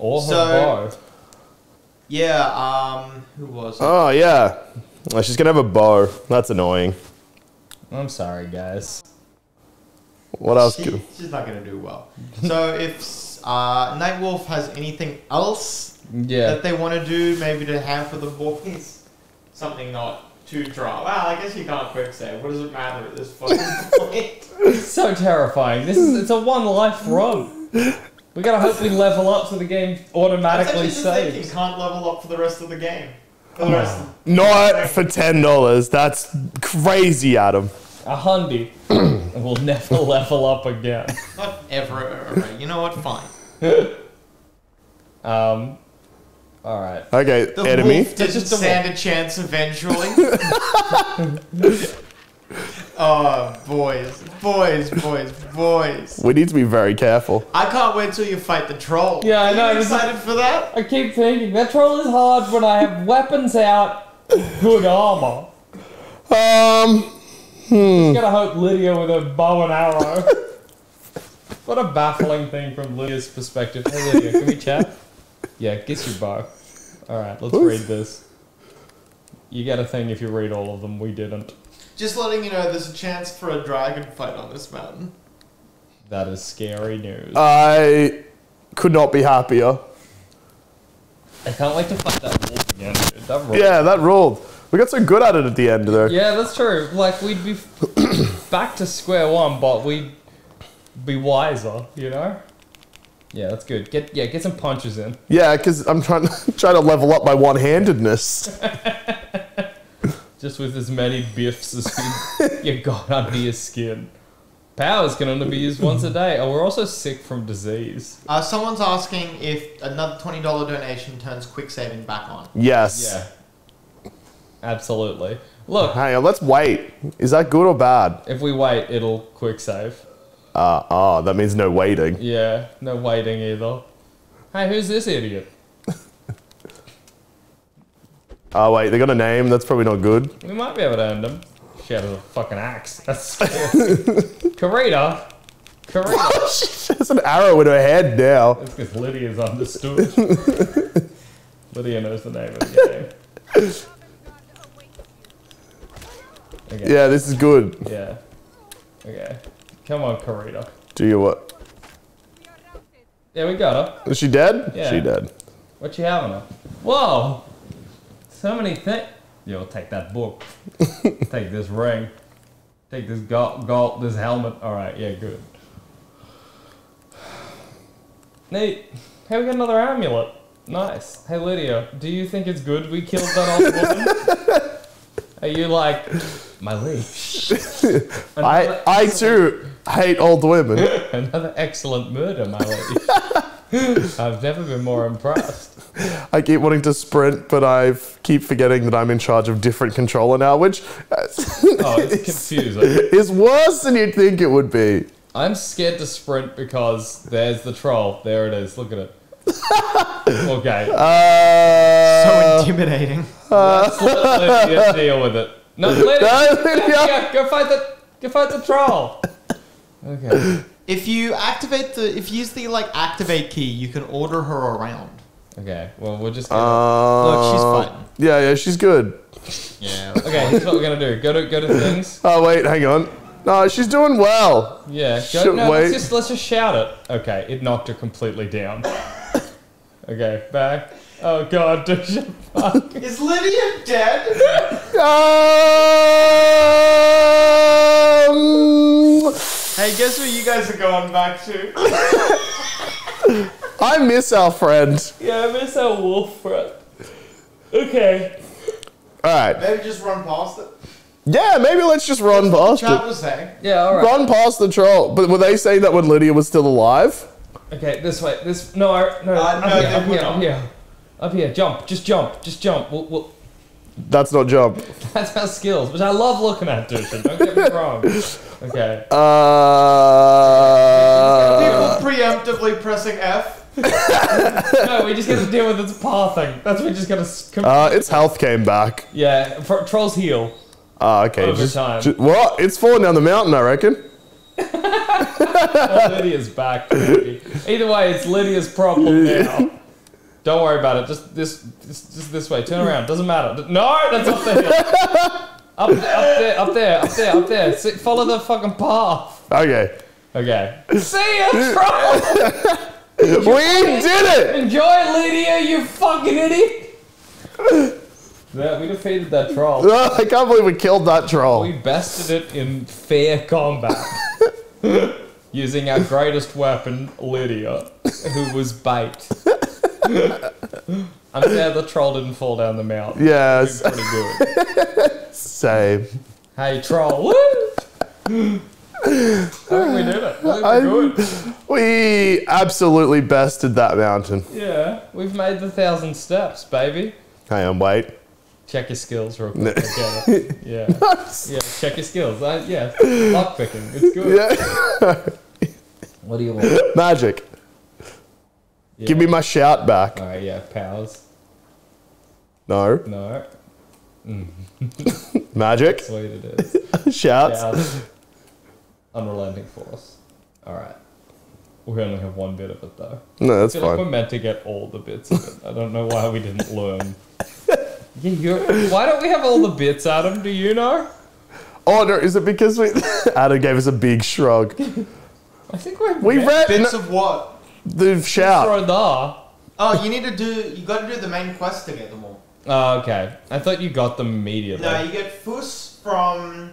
Or her So- bow. Yeah, um, who was it? Oh yeah, Oh, she's gonna have a bow. That's annoying. I'm sorry, guys. What else? She- she's not gonna do well. So if uh, Nightwolf has anything else Yeah. that they want to do, maybe to have for the boys, something not too draw. Well, I guess you can't quick save. What does it matter at this fucking point? It's so terrifying. This is it's a one life run. We gotta hope we level up so the game That's automatically actually just thinking, can't level up for the rest of the game. For the rest of, Not for ten dollars. That's crazy, Adam. A hundy. and we'll never level up again. not ever, ever, ever. You know what? Fine. Um Alright. Okay, The enemy. wolf didn't just stand a chance eventually. oh, boys, boys, boys, boys. We need to be very careful. I can't wait till you fight the troll. Yeah, I know, You this excited for that? I keep thinking that troll is hard when I have weapons out, good armor. Um, Just gotta hope Lydia with her bow and arrow. what a baffling thing from Lydia's perspective. Hey Lydia, can we chat? Yeah, get your bow. Alright, let's Oof. read this. You get a thing if you read all of them, we didn't. Just letting you know, there's a chance for a dragon fight on this mountain. That is scary news. I could not be happier. I can't wait to fight that wolf again. dude. That ruled. Yeah, that ruled. We got so good at it at the end, though. Yeah, that's true. Like we'd be back to square one, but we'd be wiser, you know? Yeah, that's good. Get yeah, get some punches in. Yeah, because I'm trying to trying to level up my one-handedness. Just with as many biffs as you, you got under your skin. Powers can only be used once a day. Oh, we're also sick from disease. Uh, someone's asking if another $20 donation turns quick saving back on. Yes. Yeah. Absolutely. Look, Hang on, let's wait. Is that good or bad? if we wait, it'll quick save. Uh, oh, that means no waiting. Yeah, no waiting either. Hey, who's this idiot? Oh, wait, they got a name. That's probably not good. We might be able to end him. She had a fucking axe. That's scary. Karita. Karita. There's an arrow in her head now. It's because Lydia's understood. Lydia knows the name of the game. Okay. Yeah, this is good. Yeah. Okay. Come on, Karita. Do you what? Yeah, we got her. Is she dead? Yeah. She dead. What you having her? Whoa! So many things. Yo, take that book. take this ring. Take this gold, gold, this helmet. All right, yeah, good. Nate, Hey, we got another amulet. Nice. Hey, Lydia, do you think it's good we killed that old woman? Are you like my leash? I, I too hate old women. Another excellent murder, my lady. I've never been more impressed. I keep wanting to sprint, but I keep forgetting that I'm in charge of different controller now, which Oh, it's confusing. is worse than you'd think it would be. I'm scared to sprint because there's the troll. There it is. Look at it. okay. Uh, So intimidating. Let's let Lydia deal with it. No, Lydia, No, Lydia. Lydia, go fight the go fight the troll. Okay. If you activate the, if you use the like activate key, you can order her around. Okay. Well, we'll just. Uh, Look, she's fighting. Yeah, yeah, she's good. Yeah. okay. Here's what we're gonna do. Go to go to things. Oh wait, hang on. No, she's doing well. Yeah. Go, Should- no, wait. let's just let's just shout it. Okay. It knocked her completely down. okay. Back. Oh God. Fuck. Is Lydia dead? Um, hey, guess where you guys are going back to? I miss our friend. Yeah, I miss our wolf friend. Okay. All right. Maybe just run past it. Yeah, maybe let's just run past Chat it. was saying. Yeah. All right. Run past the troll. But were they saying that when Lydia was still alive? Okay. This way. This. No. No. Uh, up no, here. they Up would here. not. Up here. Up here. Jump. Just jump. Just jump. We'll, we'll, That's not jump. that's our skills, which I love looking at, Duscher. Don't get me wrong. Okay. Uh, People preemptively pressing F. No, we just got to deal with its pathing. That's what we just got to. uh, its health came back. yeah. For, trolls heal. Ah, okay. Over just- time. ju- what? It's falling down the mountain, I reckon. Lydia's back, baby. Either way, it's Lydia's problem now. Don't worry about it. Just this, this, just this way. Turn around. Doesn't matter. No, that's up the hill. Up, up there, up there, up there, up there. Follow the fucking path. Okay. Okay. See ya, troll. We did it! Enjoy, Lydia. You fucking idiot. Yeah, we defeated that troll. Oh, I can't believe we killed that troll. We bested it in fair combat. Using our greatest weapon, Lydia, who was bait. I'm sad the troll didn't fall down the mountain. Yes, Pretty good. same. Hey, troll. Woo! I think we did it. I think we're good. We absolutely bested that mountain. Yeah, we've made the thousand steps, baby. Hang on, wait. Check your skills real quick. Okay. Yeah. Yeah, check your skills. I, yeah, lockpicking. It's good. Yeah. What do you want? Magic. Yeah. Give me my shout back. Alright, yeah, powers. No. No. Mm. Magic. Sweet it is. Shouts. Powers. Unrelenting force. Alright. We only have one bit of it though. No, I that's feel like we're meant to get all the bits of it. I don't know why we didn't learn. Yeah, you're, why don't we have all the bits, Adam? Do you know? Oh no, is it because we Adam gave us a big shrug? I think we're We read Bits n- of what? The shout. throw the. Oh, you need to do. You got to do the main quest to get them all. Oh, okay. I thought you got them immediately. No, you get Fus from.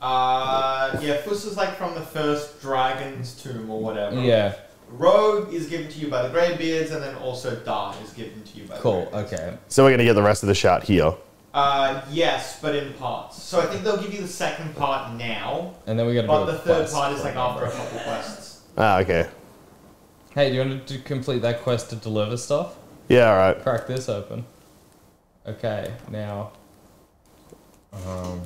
Uh, yeah, Fus is like from the first dragon's tomb or whatever. yeah, Rogue is given to you by the Greybeards, and then also Da is given to you by cool. the Greybeards. Okay. So we're gonna get the rest of the shout here. Uh, yes, but in parts. So I think they'll give you the second part now, And then we gotta but do the third quest, part is like after a couple quests. Ah, okay. Hey, do you want to complete that quest to deliver stuff? Yeah, alright. Crack this open. Okay, now. Um,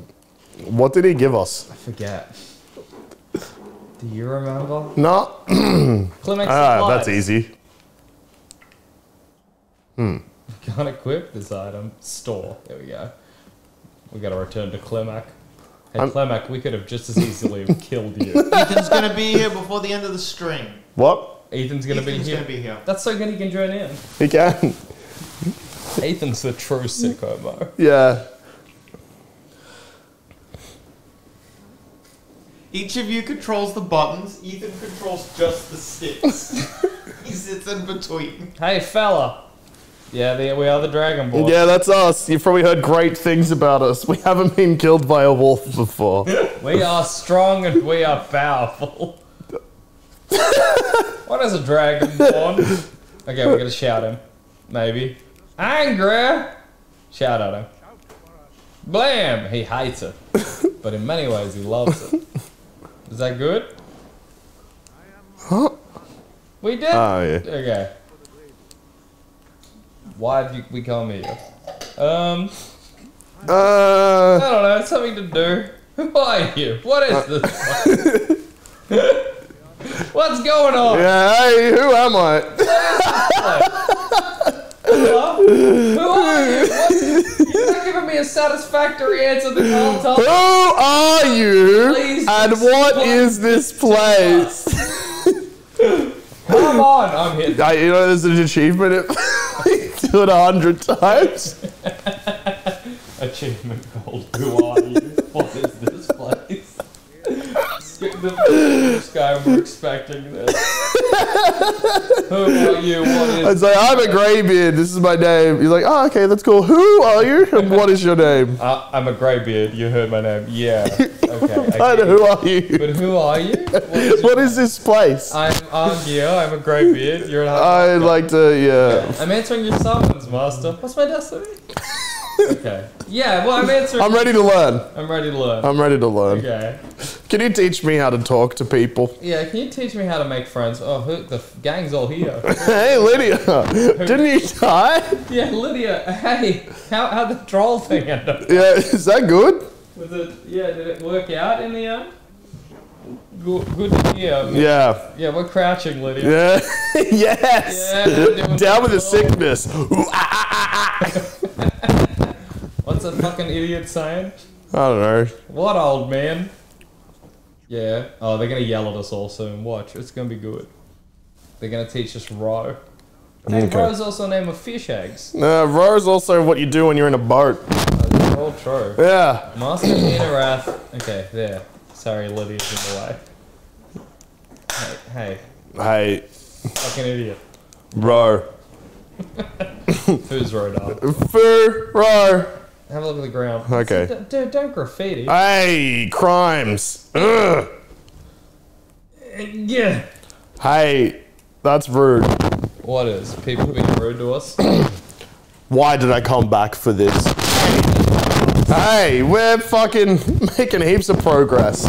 What did he give us? I forget. Do you remember? No. Klimmek's Ah, supplies. that's easy. Hmm. Can't equip this item. Store. There we go. We gotta return to Klimmek. Hey, I'm- Klimmek, we could have just as easily have killed you. Ethan's gonna be here before the end of the stream. What? Ethan's gonna be Ethan's here. gonna be here. That's so good he can join in. He can. Ethan's the true sicko, Mo. Yeah. Each of you controls the buttons. Ethan controls just the sticks. he sits in between. Hey, fella. Yeah, the, we are the Dragon Boy. Yeah, that's us. You've probably heard great things about us. We haven't been killed by a wolf before. We are strong and we are powerful. What is a dragonborn? Okay, we're gonna shout him. Maybe. Angry! Shout at him. Blam! He hates it. But in many ways, he loves it. Is that good? Huh? We did? Oh, yeah. Okay. Why did you, we come here? Um, Uh, I don't know, something to do. Who are you? What is this? What's going on? yeah, hey, who am I? Hello? Who are you? What? You're not giving me a satisfactory answer to the whole Who are you? Please and what explain is this place? Come on, I'm here. I, you know, there's an achievement if do it a hundred times. Achievement gold. Who are you? What is? The first guy we're expecting this. Who are you? What is It's like I'm a greybeard. This is my name. He's like, oh, okay, that's cool. Who are you? And what is your name? Uh, I'm a greybeard. You heard my name. Yeah. Okay. I know, who are you? But who are you? What is What is this place? I'm Arngeir. I'm a greybeard. You're an I'd like to, yeah. I'm answering your summons, master. What's my destiny? Okay. Yeah. Well, I'm answering. I'm ready to learn. I'm ready to learn. I'm ready to learn. okay. Can you teach me how to talk to people? Yeah. Can you teach me how to make friends? Oh, who, the gang's all here. Hey, Lydia, didn't you die? yeah, Lydia. Hey, how how the troll thing end up? Yeah, is that good? Was it? Yeah. Did it work out in the end? Good, good to hear. Yeah. Yeah, we're crouching, Lydia. Yeah. yes. Yeah, Down with the sickness. Ooh, ah, ah, ah, ah. What's that fucking idiot saying? I don't know. What old man? Yeah. Oh, they're gonna yell at us all soon. Watch, it's gonna be good. They're gonna teach us row. Hey, Okay. row's also a name of fish eggs. Uh, row is also what you do when you're in a boat. Oh, all true. Yeah. Master Einarth. Okay, there. Sorry, Lydia's in the way. Hey, hey, Hey, fucking idiot. row. Who's up? Foo, row. Have a look at the ground. Okay. Dude, don't, don't graffiti. Hey, crimes. Ugh. yeah. Hey, that's rude. What is? People being rude to us? Why did I come back for this? Hey, we're fucking making heaps of progress.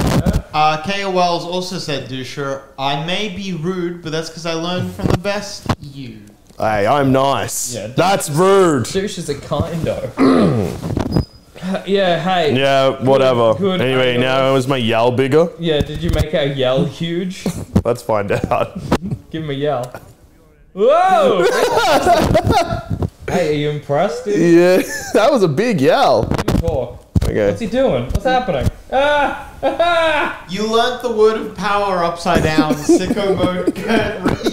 Uh, KO Wells also said, Duscher, I may be rude, but that's because I learned from the best you. Hey, I'm nice. Yeah, That's rude. Douche is a kindo. yeah, hey. Yeah, whatever. Good, anyway, good. now is my yell bigger? Yeah, did you make our yell huge? Let's find out. Give him a yell. Whoa! hey, are you impressed, dude? Yeah, that was a big yell. Okay. What's he doing? What's happening? Ah! Ah! You learnt the word of power upside down. Sicko mode can't read.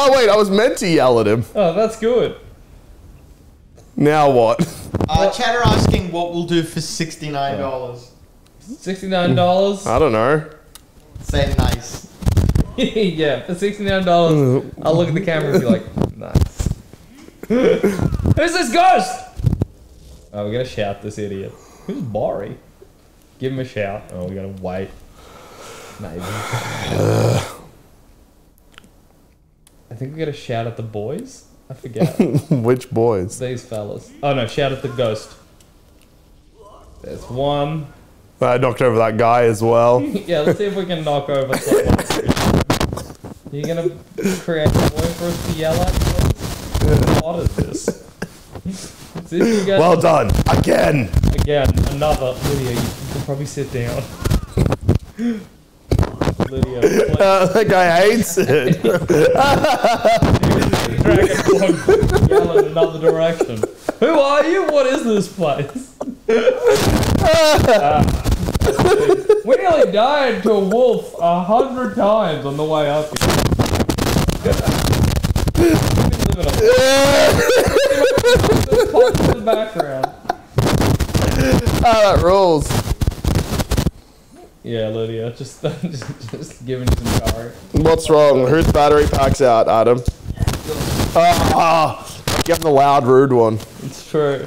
Oh wait, I was meant to yell at him. Oh, that's good. Now what? Uh, chatter asking what we'll do for $69. Sixty-nine dollars. I don't know. Say nice. yeah, for sixty-nine dollars, I'll look at the camera and be like, nice. Who's this ghost? Oh, we gotta shout this idiot. Who's Bari? Give him a shout. Oh, we gotta wait. Maybe. I think we gotta shout at the boys. I forget. Which boys? These fellas. Oh no, shout at the ghost. There's one. I knocked over that guy as well. Yeah, let's see if we can knock over someone. You gonna create a boy for us to yell at? What is this? Is this Well done. Again. again? Another Lydia. You can probably sit down. Lydia, please. Uh, that guy hates it. Dragon yell in another direction. Who are you? What is this place? Ah. we nearly died to a wolf a hundred times on the way up here. We've been living a- This punch in the background. Ah, that rules. Yeah, Lydia, just, just, just giving some power. What's wrong? Whose battery pack's out, Adam? Ah, give the loud, rude one. It's true.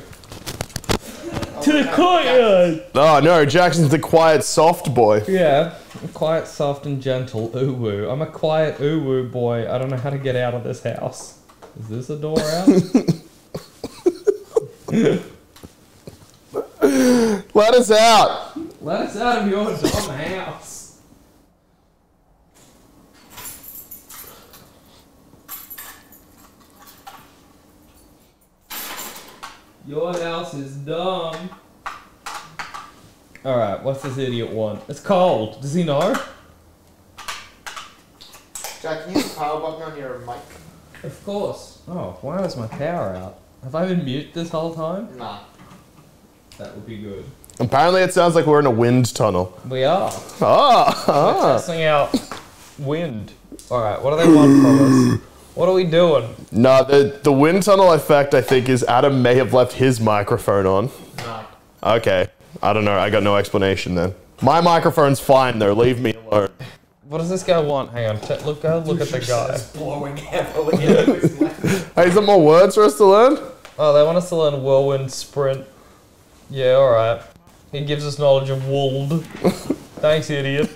To the courtyard! Oh no, Jackson's the quiet, soft boy. Yeah, quiet, soft, and gentle Ooh, uwu. I'm a quiet ooh, uwu boy. I don't know how to get out of this house. Is this a door out? Let us out. Let us out of your dumb house. Your house is dumb. Alright, what's this idiot want? It's cold. Does he know? Jack, can you use the power button on your mic? Of course. Oh, why was my power out? Have I been mute this whole time? Nah. That would be good. Apparently, it sounds like we're in a wind tunnel. We are. Ah, We're ah. testing out wind. Alright, what do they want from us? What are we doing? No, the the wind tunnel effect, I think, is Adam may have left his microphone on. Nah. Okay, I don't know. I got no explanation then. My microphone's fine though. Leave me alone. What does this guy want? Hang on, t- look, go look at the guy. It's blowing heavily into his left. Hey, is there more words for us to learn? Oh, they want us to learn whirlwind sprint. Yeah, alright. He gives us knowledge of Wuld. Thanks, idiot.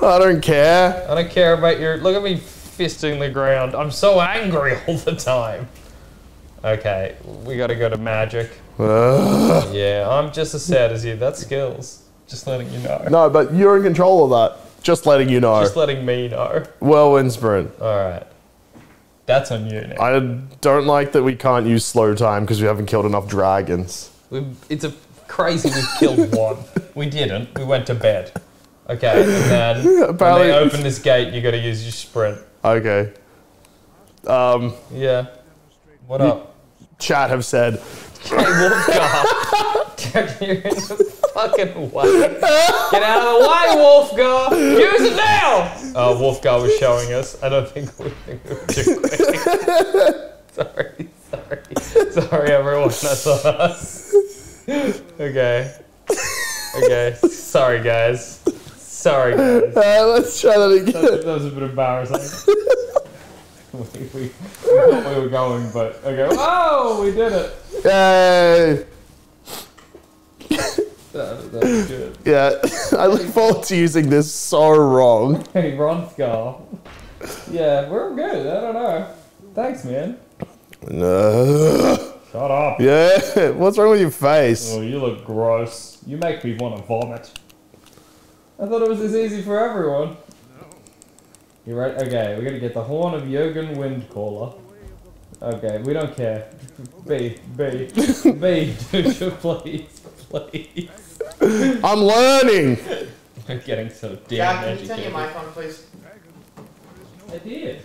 I don't care. I don't care about your. Look at me fisting the ground. I'm so angry all the time. Okay, we gotta go to magic. Yeah, I'm just as sad as you. That's skills. Just letting you know. no, but you're in control of that. Just letting you know. Just letting me know. Whirlwind sprint. Alright. That's on you now. I don't like that we can't use slow time because we haven't killed enough dragons. We it's a crazy we killed one. We didn't. We went to bed. Okay, and then when they open this gate, you gotta use your sprint. Okay. Um, Yeah. What up? chat have said, Hey, Wulfgar. You're in the fucking way. Get out of the way, Wulfgar. Use it now. Oh, Wulfgar was showing us. I don't think we think we were too quick. sorry, sorry, sorry, everyone. That's on us. Okay. Okay. Sorry, guys. Sorry, guys. uh, let's try that That, again. that was a bit embarrassing. we, we, we thought we were going, but okay. Oh, we did it. Yay! That, that was good. Yeah, I look forward to using this so wrong. Hey, Ronskar. Yeah, we're good. I don't know. Thanks, man. Ugh. Shut up. yeah, what's wrong with your face? Oh, you look gross. You make me want to vomit. I thought it was this easy for everyone. No. You right? Okay, we're gonna get the horn of Jurgen Windcaller. Okay, we don't care. B, B, B, dude, please, please. I'm learning. I'm getting so damn Jack, can you turn educated. your mic on, please? I did.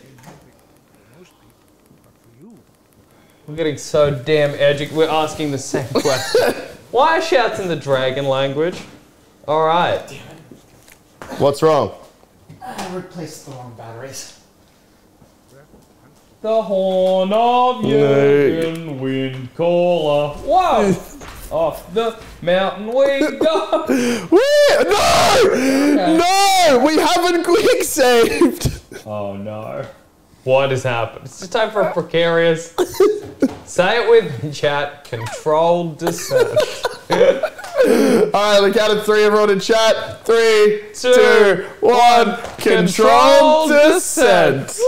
We're getting so damn edgy. We're asking the same question. Why are shouts in the dragon language? Alright. What's wrong? I replaced the wrong batteries. The horn of Jurgen Windcaller. Whoa! Off the mountain we go. we, no! No! We haven't quick saved! Oh no. What has happened? It's just time for a precarious. Say it with me, chat. Controlled descent. Alright, we the count of three, everyone in chat. Three, Two, two, one. Control Controlled descent.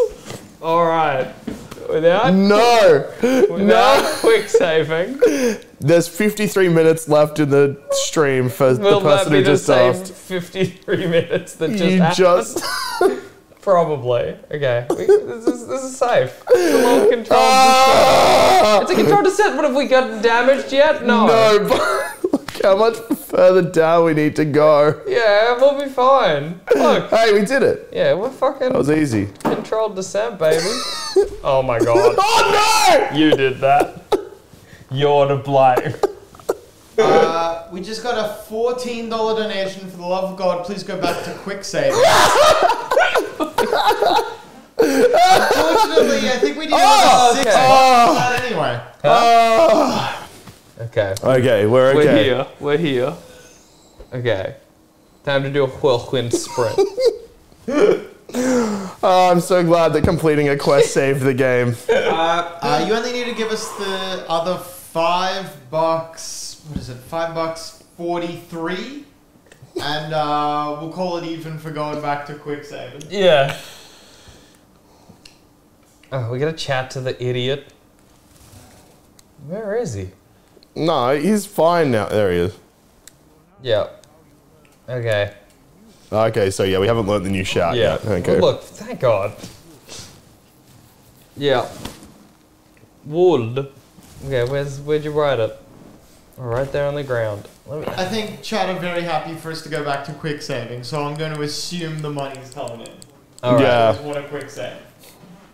Alright. Without, No! without No! quick saving. There's 53 minutes left in the stream for Will the that person be who the just same asked. 53 minutes that just You happened? just. Probably. Okay. We, this, is, this is safe. It's a little controlled descent. Ah! It's a controlled descent, but have we gotten damaged yet? No. No, but look how much further down we need to go. Yeah, we'll be fine. Look. Hey, we did it. Yeah, we're fucking That was easy. controlled descent, baby. oh my god. Oh no! You did that. You're to blame. Uh, we just got a $14 donation for the love of God. Please go back to quick save. Unfortunately, I think we need Oh, another six okay. bucks for that anyway. Okay. Okay, we're okay. We're here. We're here. Okay. Time to do a whirlwind sprint. Oh, I'm so glad that completing a quest saved the game. Uh, you only need to give us the other five bucks. What is it? Five bucks forty-three, and uh, we'll call it even for going back to quick saving. yeah. Oh, we gotta chat to the idiot. Where is he? No, he's fine now. There he is. Yeah. Okay. Okay, so yeah, we haven't learned the new shout Yeah. yet. Okay. Well, look, thank God. Yeah. Wood. Okay, where's where'd you write it? Right there on the ground. Let me, I think Chad are very happy for us to go back to quick saving, so I'm going to assume the money's coming in. all right. Yeah. I just want a quick save.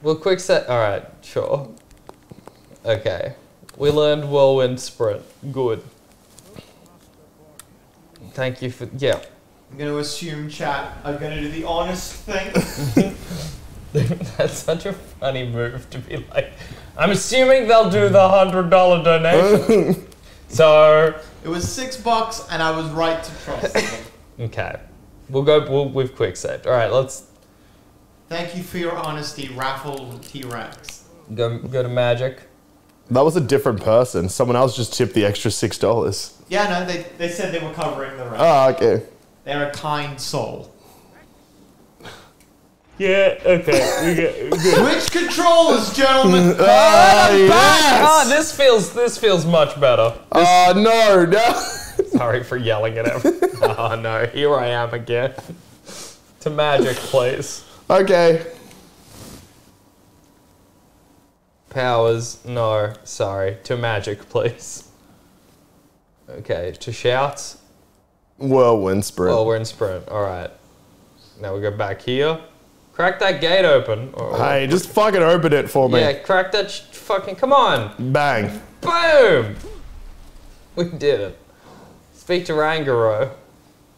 Well, quick set. All right, sure. Okay. We learned whirlwind sprint. Good. Thank you for yeah. I'm gonna assume chat are gonna do the honest thing. That's such a funny move to be like. I'm assuming they'll do the hundred dollar donation. so it was six bucks, and I was right to trust them. okay, we'll go. We'll, we've quick saved. All right, let's Thank you for your honesty, Raffle T Rex. go go to magic. That was a different person. Someone else just tipped the extra six dollars. Yeah, no, they, they said they were covering the rest. Oh, okay. They're a kind soul. Yeah. Okay. We get, Switch controllers, gentlemen. Ah, Ah, yes. this feels this feels much better. Oh no, no. Sorry for yelling at him. oh no, here I am again. to magic, please. okay. Powers, no, sorry. To magic, please. Okay, to shouts. Whirlwind sprint. Oh, we're sprint. All right. Now we go back here. Crack that gate open. Or- hey, just fucking open it for me. yeah, crack that sh- fucking. Come on. Bang. Boom! We did it. Speak to Rangaro.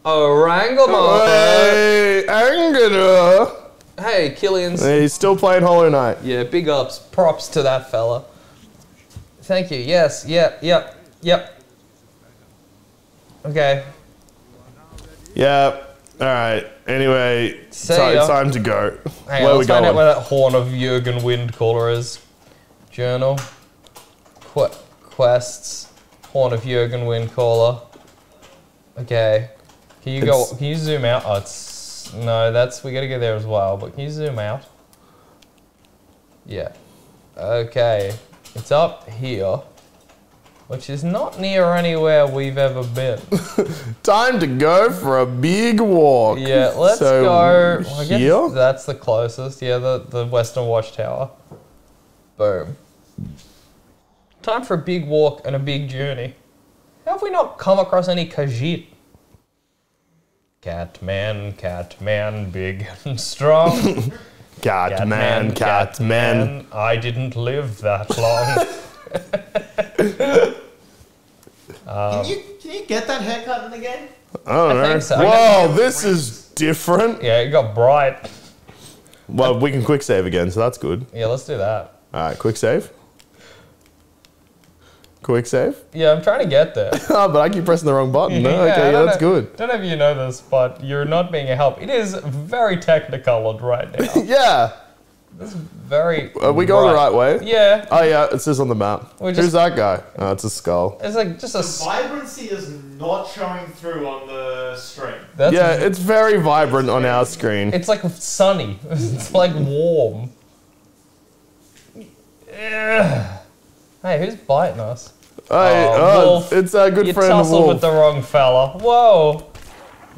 Oh, Rangamon! Oh, hey, Angada. Hey, Killian's. He's still playing Hollow Knight. Yeah, big ups. Props to that fella. Thank you. Yes, yep, yep, yep. Okay. Yeah. All right. Anyway, See so ya. it's time to go. Hang Where on, are we let's find out going? where that horn of Jurgen Windcaller is. Journal. Qu- quests. Horn of Jurgen Windcaller. Okay. Can you go? It's- Can you zoom out? Oh, it's no. That's we gotta go there as well. But can you zoom out? Yeah. Okay. It's up here, which is not near anywhere we've ever been. Time to go for a big walk. Yeah, let's So, go. well, I guess here? that's the closest. Yeah, the, the Western Watchtower. Boom. Time for a big walk and a big journey. How have we not come across any Khajiit? Catman, Catman, big and strong. Cat man, cat man. I didn't live that long. Can, um, you, can you get that haircut in the game? I don't I know. think so. Whoa, this is different. yeah, it got bright. Well, we can quick save again, so that's good. Yeah, let's do that. All right, quick save. Quick save. Yeah, I'm trying to get there. Oh, but I keep pressing the wrong button. No, Yeah, I okay, yeah, don't that's know- good. Don't know if you know this, but you're not being a help. It is very technicolored right now. Yeah. That's very. Are we going the right way? Yeah, Oh, yeah, it says on the map. We Who's that guy? Oh, it's a skull. it's like just a. The s- vibrancy is not showing through on the stream. That's, Yeah, it's very vibrant on our screen. It's like sunny. It's like warm. Hey, who's biting us? Hey, Oh, oh, Wolf, it's a good You friend tussled Wolf. with the wrong fella. Whoa.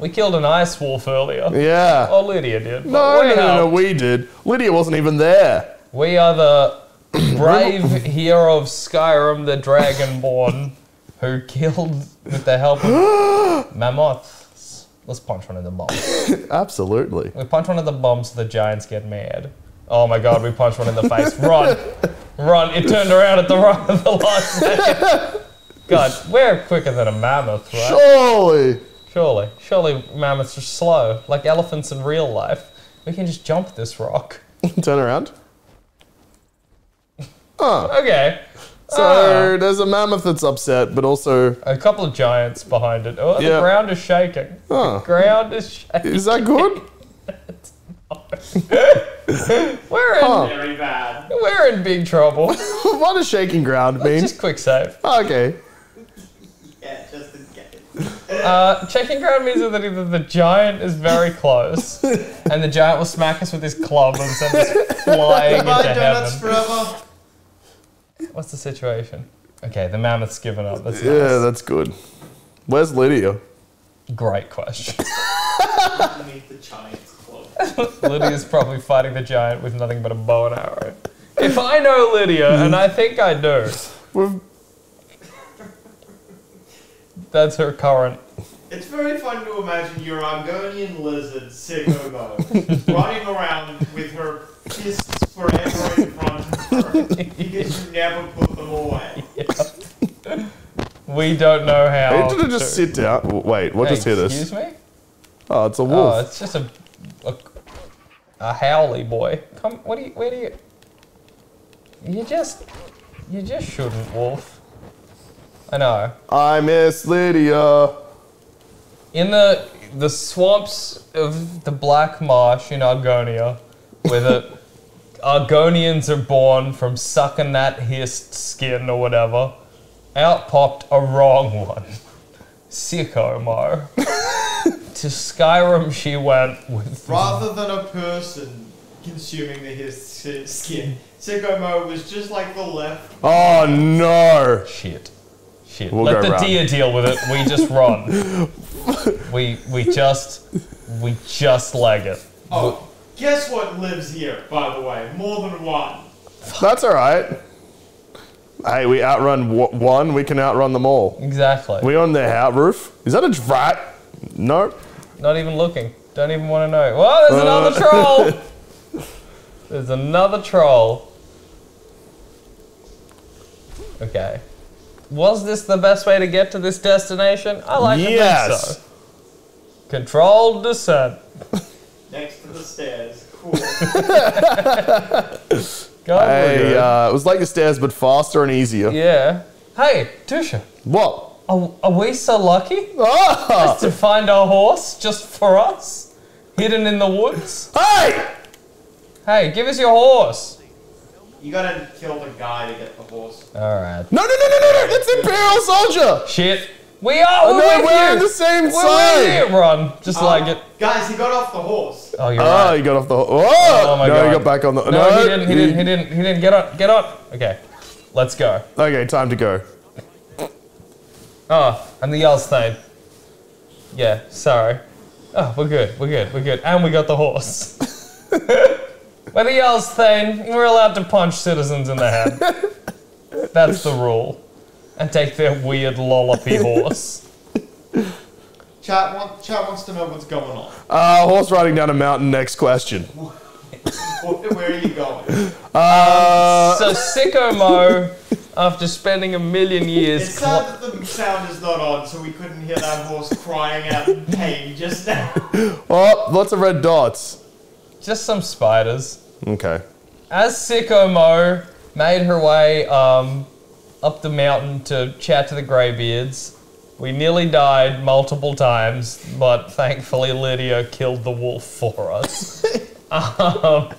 We killed an ice wolf earlier. yeah. Oh, Lydia did. no, we no, no, no, we did. Lydia wasn't even there. We are the brave hero of Skyrim, the Dragonborn, who killed with the help of mammoths. Let's punch one of the bombs. Absolutely. We punch one of the bombs so the giants get mad. Oh my god, we punched one in the face. Run! Run! It turned around at the right of the last second. God, we're quicker than a mammoth, right? Surely. Surely. Surely mammoths are slow, like elephants in real life. We can just jump this rock. Turn around. Oh, Okay. so Ah. there's a mammoth that's upset, but also, A couple of giants behind it. Oh, the ground is shaking. Oh. The ah. ground is shaking. is that good? We're in, Huh. Very bad. we're in big trouble. what does shaking ground mean? Just quick save. Ah, okay. Yeah, just in case. Uh, checking ground means that either the giant is very close, and the giant will smack us with his club and send us flying Bye, into donuts heaven. forever. What's the situation? Okay, the mammoth's given up. That's Yeah, nice. that's good. Where's Lydia? Great question. Underneath the giant's cloak. Lydia's probably fighting the giant with nothing but a bow and arrow. If I know Lydia, and I think I do, We've- that's her current. It's very fun to imagine your Argonian lizard, Sigogo, running around with her fists forever in front of her because you never put them away. We don't know how. It did just sit down. Wait, what Hey, just hit Excuse us? me? Oh, it's a wolf. Oh, it's just a, a a howly boy. Come, what do you? Where do you? You just, you just shouldn't, Wolf. I know. I miss Lydia. In the the swamps of the Black Marsh in Argonia, where the Argonians are born from sucking that Histskin or whatever, out popped a wrong one. Sicko Mo. to Skyrim she went with Rather than a person consuming the his skin, Sicko was just like the left. Oh no. Shit. Shit. We'll Let go the round. deer deal with it. We just run. we we just we just leg it. Oh, guess what lives here, by the way? More than one. That's all right. Hey, we outrun w- one. We can outrun them all. Exactly. We on their house roof? Is that a rat? Nope. Not even looking. Don't even want to know. Whoa, there's another Uh. troll. There's another troll. Okay. Was this the best way to get to this destination? I like to think Yes. so. Controlled descent. Next to the stairs. Cool. Go Hey, it. uh, it was like the stairs, but faster and easier. Yeah. Hey, Tusha. What? Are, are we so lucky Ah! to find our horse just for us? Hidden in the woods? Hey! Hey, give us your horse. You gotta kill the guy to get the horse. Alright. No, no, no, no, no, no! It's Imperial Soldier! Shit. We are. Oh, We're no, with we're you. on the same We're side! with you. Run. Just uh, like it. Guys, he got off the horse. Oh, you're Oh, right. he got off the. Oh, Oh my no, god. he got back on the. No, he didn't. He didn't. He didn't. He didn't. Get on. Get on. Okay. Let's go. Okay, time to go. Oh, and the Yellstein. Yeah. Sorry. Oh, we're good. We're good. We're good. And we got the horse. We're yells Yellstein. We're allowed to punch citizens in the head. That's the rule. And take their weird lollopy horse. Chat, want, chat wants to know what's going on. Uh, horse riding down a mountain. Next question. Where are you going? Uh, So Sicko Mo, after spending a million years... It's years, sad cl- that the sound is not on, so we couldn't hear that horse crying out in pain just now. oh, lots of red dots. Just some spiders. Okay. As Sicko Mo made her way um, up the mountain to chat to the Greybeards, we nearly died multiple times, but thankfully Lydia killed the wolf for us. um,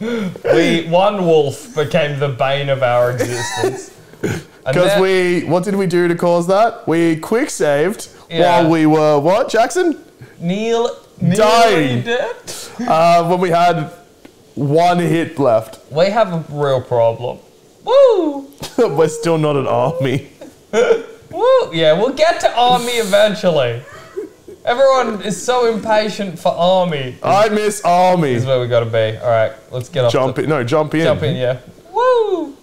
we one wolf became the bane of our existence. Because we, what did we do to cause that? We quick saved Yeah. while we were what, Jackson? Neil Dying. Uh, when we had one hit left. We have a real problem. Woo! we're still not an army. Woo! Yeah, we'll get to army eventually. Everyone is so impatient for army. I miss army. This is where we gotta be. All right, let's get off. Jump the, in. No, jump in. Jump in, yeah. Woo!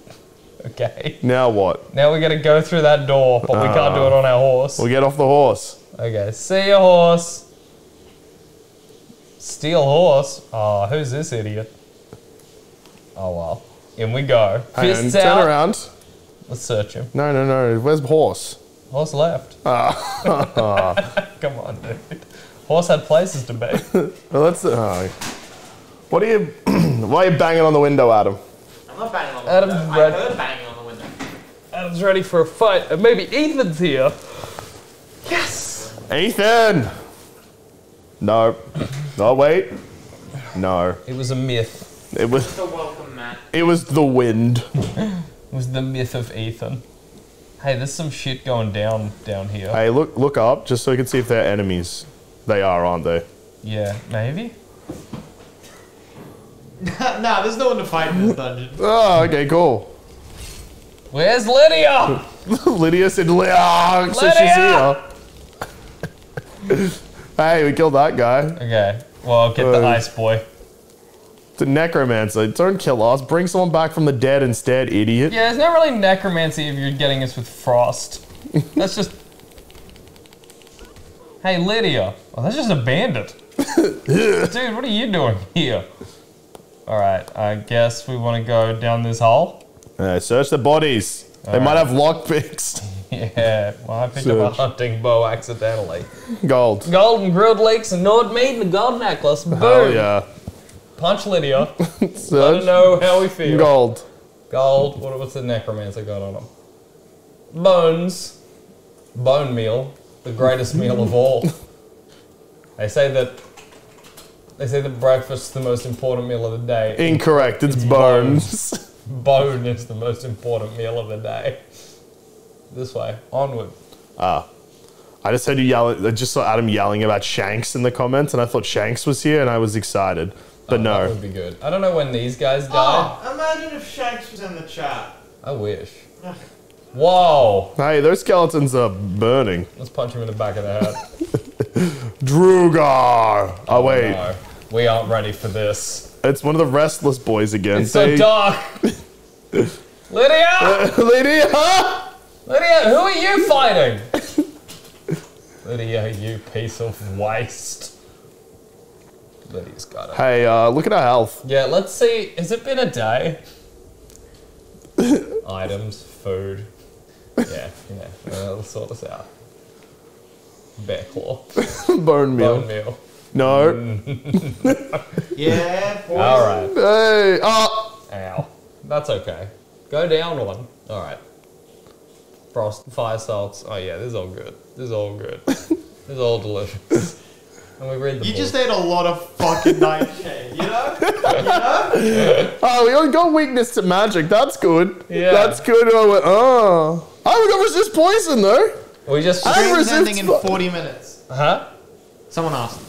Okay. Now what? Now we gotta go through that door, but we can't do it on our horse. We'll get off the horse. Okay, see ya, horse. Steal horse. Oh, who's this idiot? Oh well. In we go. Hang on, Fists turn out. around. Let's search him. No, no, no. Where's horse? Horse left. Ah. Come on, dude. Horse had places to be. Well, let's. Uh, what are you? why are you banging on the window, Adam? I'm not banging on the Adam's window. red. I heard banging on the window. Adam's ready for a fight, and maybe Ethan's here. Yes. Ethan. No. No, wait. No. It was a myth. It was. So welcome, Matt. It was the wind. It was the myth of Ethan. Hey, there's some shit going down down here. Hey, look, look up, just so you can see if they're enemies. They are, aren't they? Yeah, maybe. nah, there's no one to fight in this dungeon. Oh, okay, cool. Where's Lydia? Lydia said, "Ah," so she's here. Hey, we killed that guy. Okay. Well, I'll get the Uh, ice boy. It's a necromancer. Don't kill us. Bring someone back from the dead instead, idiot. Yeah, it's not really necromancy if you're getting us with frost. That's just. Hey, Lydia. Oh, that's just a bandit. Dude, what are you doing here? All right, I guess we want to go down this hole. Uh, search the bodies. They might have lockpicks. Yeah, well, I picked up a hunting bow accidentally. Gold. Golden grilled leeks and Nord meat and a gold necklace. Boom. Hell yeah. Punch Lydia. Let her know how we feel. Gold. Gold. What, what's the necromancer got on him? Bones. Bone meal. The greatest meal of all. They say that. They say that breakfast's the most important meal of the day. Incorrect. It's bones. Bone is the most important meal of the day. This way. Onward. Ah. I just heard you yell. I just saw Adam yelling about Shanks in the comments, and I thought Shanks was here, and I was excited. But That no. would be good. I don't know when these guys die. Oh, imagine if Shanks was in the chat. I wish. Whoa! Hey, those skeletons are burning. Let's punch him in the back of the head. Draugr. Oh wait, No, we aren't ready for this. it's one of the restless boys again. It's so They- dark. Lydia! Lydia. Lydia, who are you fighting? Lydia, you piece of waste. Lydia's got it. Hey, uh, look at our health. Yeah, let's see. Has it been a day? Items, food. Yeah, yeah. Uh, let's sort this out. Bear claw. Bone meal. Bone meal. No. Yeah, boys. Alright. Hey. Ah. Ow. That's okay. Go down one. Alright. Frost, fire salts. Oh yeah, this is all good. This is all good. this is all delicious. And we read the You book. just ate a lot of fucking nightshade, you know? you know? Oh, we only got weakness to magic. That's good. Yeah. That's good. I went. Oh. Oh, we got resist poison though. we just. I- Stream's resist ending in fu- 40 minutes. Uh huh? Someone asked.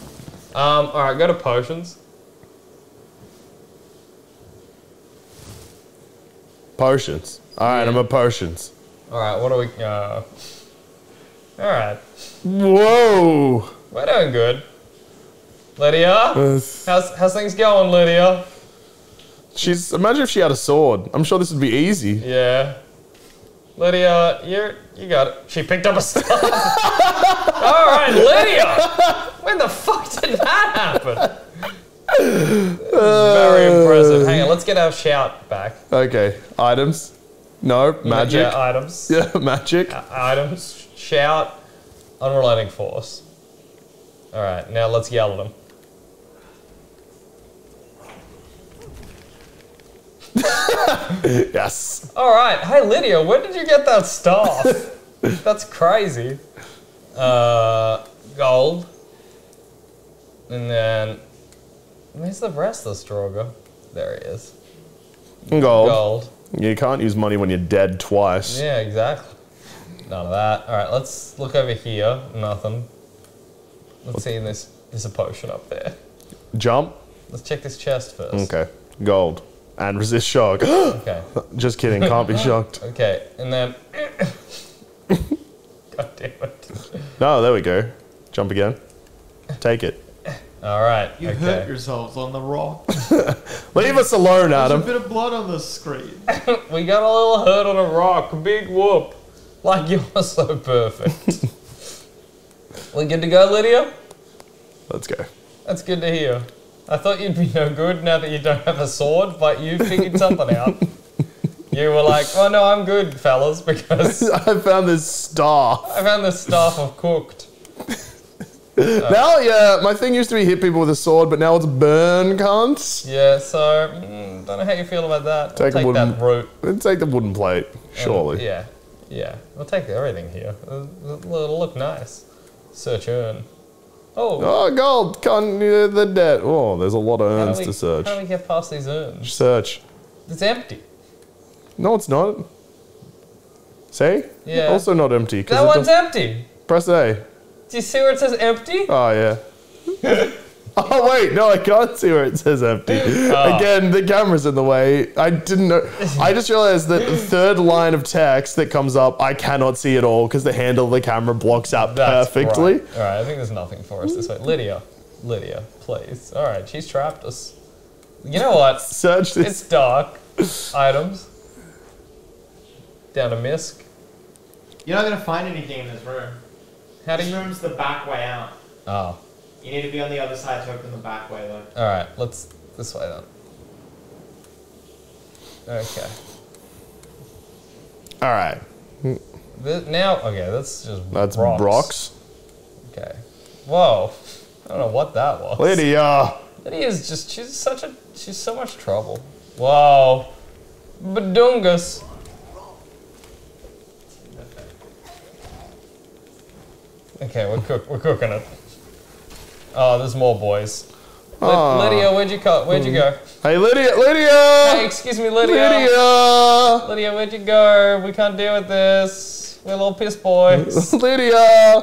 Um, alright, go to potions. Potions. All right, Yeah. I'm a potions. Alright, what do we. Uh, Alright. Whoa. We're doing good. Lydia? How's, how's things going, Lydia? she's. Imagine if she had a sword. I'm sure this would be easy. Yeah. Lydia, you're you got it. She picked up a staff. All right, Lydia. When the fuck did that happen? Very impressive. Hang on, let's get our shout back. Okay. Items. No magic. Yeah, items. Yeah, magic. Items. Shout. Unrelenting force. All right, now let's yell at them. Yes. All right. Hey, Lydia, where did you get that staff? That's crazy. Uh, gold. And then, where's the rest of the Stroger? There he is. Gold. Gold. You can't use money when you're dead twice. Yeah, exactly. None of that. All right, let's look over here. Nothing. Let's see this. There's a potion up there. Jump. Let's check this chest first. Okay. Gold. And resist shock. Okay. Just kidding. Can't be shocked. Okay. And then. God damn it. No, there we go. Jump again. Take it. All right. You okay. hurt yourselves on the rock. Leave us alone, There's a bit of blood on the screen. We got a little hurt on a rock. Big whoop. Like you are so perfect. we good to go, Lydia? Let's go. That's good to hear. I thought you'd be no good now that you don't have a sword, but you figured something out. You were like, oh no, I'm good, fellas, because I found this staff. I found this stuff I've cooked. now, yeah, my thing used to be hit people with a sword, but now it's burn cunts. Yeah, so, mm, don't know how you feel about that. Take Take, wooden- that route. Take the wooden plate, and- surely. yeah, yeah. We'll take everything here. It'll, it'll look nice. Search urn. Oh, Oh, gold. Con uh, the debt. Oh, there's a lot of urns we- to search. How do we get past these urns? Search. It's empty. No, it's not. See? Yeah. Also not empty. That one's empty. Press A. Do you see where it says empty? Oh, yeah. oh, wait. No, I can't see where it says empty. Oh. Again, the camera's in the way. I didn't know. I just realized that the third line of text that comes up, I cannot see at all because the handle of the camera blocks out That's perfectly. right. All right, I think there's nothing for us this way. Lydia, Lydia, please. All right, she's trapped us. You know what? Search this. It's dark. Items. Down to misc. You're not gonna find anything in this room. How do This you? room's the back way out. Oh, You need to be on the other side to open the back way though. all right. Let's this way then. Okay. All right. Th- now, okay, that's just That's rocks. rocks. Okay. Whoa. I don't know what that was. Lydia. Lydia's just, she's such a, she's so much trouble. Whoa. Badungus. Okay, we're, cook, we're cooking it. Oh, there's more boys. Lyd- Ah. Lydia, where'd you cut? Where'd you go? Hey, Lydia. Hey, Lydia. excuse me, Lydia. Lydia. Lydia, where'd you go? We can't deal with this. We're little piss boys. Lydia.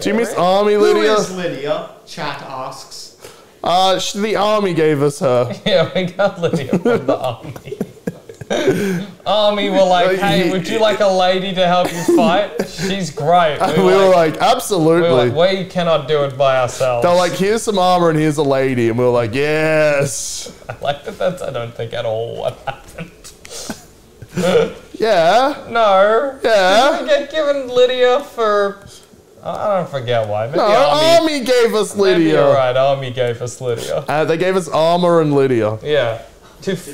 Do you miss Army, Lydia? is Lydia? Chat asks. Uh, sh- the army gave us her. yeah, we got Lydia from the army. army were like, hey, would you like a lady to help you fight? She's great. We were like, we were absolutely. like, we cannot do it by ourselves. They're like, here's some armor and here's a lady, and we were like, yes, I like that. That's I don't think at all what happened. yeah, No. Yeah. Did we get given Lydia for? I don't forget why. Maybe no, army. army gave us Maybe Lydia. you're right. Army gave us Lydia. Uh, they gave us armor and Lydia. Yeah. To f-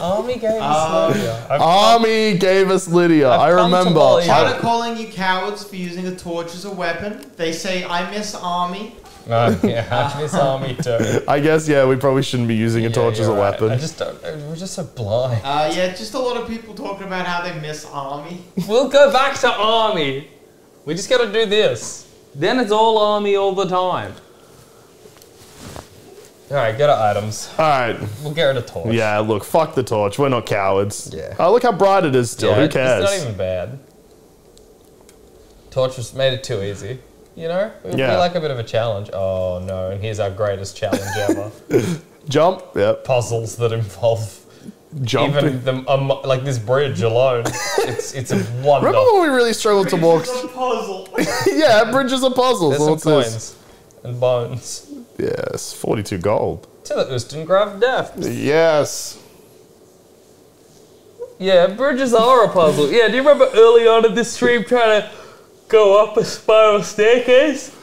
Army gave us Um, Lydia. I've Army gave us Lydia. I've I come to remember. believe- Chat Yeah. calling you cowards for using a torch as a weapon. They say, I miss army. No, yeah, I miss Army too. I guess yeah, we probably shouldn't be using a Yeah, torch as a right. weapon. I just don't. We're just so blind. Uh, yeah, just a lot of people talking about how they miss army. We'll go back to Army. We just gotta do this. Then it's all Army all the time. All right, get our items. All right. We'll get rid of torch. Yeah, look, fuck the torch. We're not cowards. Yeah. Oh, look how bright it is still. Yeah, Who cares? It's not even bad. Torch just made it too easy. You know? It would Yeah. be like a bit of a challenge. Oh no, and here's our greatest challenge ever. Jump. Yep. Puzzles that involve Jumping. even the um, like this bridge alone. It's it's a wonder. Remember when we really struggled to walk? It's a puzzle. yeah, bridges are puzzles. There's some What's this? coins and bones. Yes, 42 gold. To the Ustengrav depths. Yes. Yeah, bridges are a puzzle. Yeah, do you remember early on in this stream trying to go up a spiral staircase?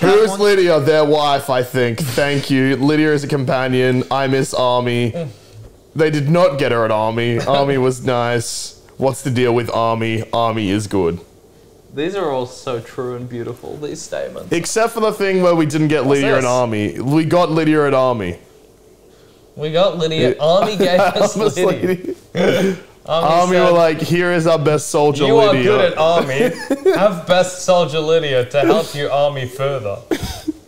Who's Lydia? Their wife, I think. Thank you. Lydia is a companion. I miss Army. They did not get her at Army. Army was nice. What's the deal with Army? Army is good. These are all so true and beautiful, these statements. Except for the thing where we didn't get Lydia this? at Army. We got Lydia at Army. We got Lydia. Army gave us Lydia. Army Army, were like, here is our best soldier, You are good at army. Have best soldier Lydia to help you army further.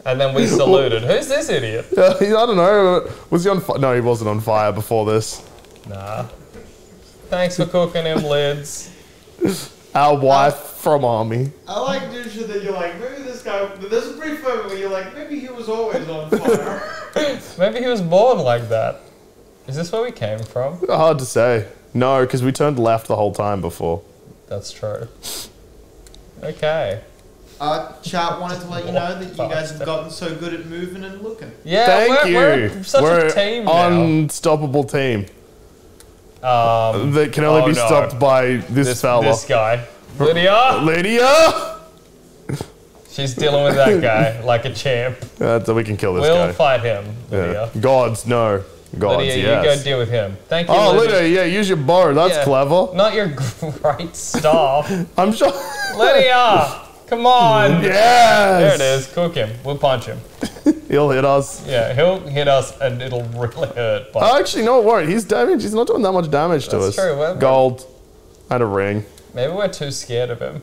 And then we saluted. Who's this idiot? Uh, I don't know. Was he on fire? No, he wasn't on fire before this. Nah. Thanks for cooking him lids. Our wife from Army. I like Duscher that you're like, maybe this guy. There's a brief moment where you're like, maybe he was always on fire. Maybe he was born like that. Is this where we came from? Hard to say. No, because we turned left the whole time before. That's true. Okay. uh, chat wanted to let you know that you guys have gotten so good at moving and looking. Yeah, Thank we're, you. we're such We're a team now. unstoppable team Um, that can only Oh, be no. stopped by this, this, fella. this guy. Lydia! Lydia. She's dealing with that guy like a champ. Uh, so we can kill this guy. We'll fight him, Yeah. Lydia. Gods, no. Gods, Lydia, yes. you go deal with him. Thank you, oh, Lydia. Lydia, yeah, use your bow. That's Yeah. clever. Not your great staff. I'm sure. Lydia! Come on! yes. There it is. Cook him. We'll punch him. He'll hit us. Yeah, he'll hit us and it'll really hurt. But Oh, actually, no, won't. He's damaged. He's not doing that much damage to That's us. true, well- Gold and a ring. maybe we're too scared of him.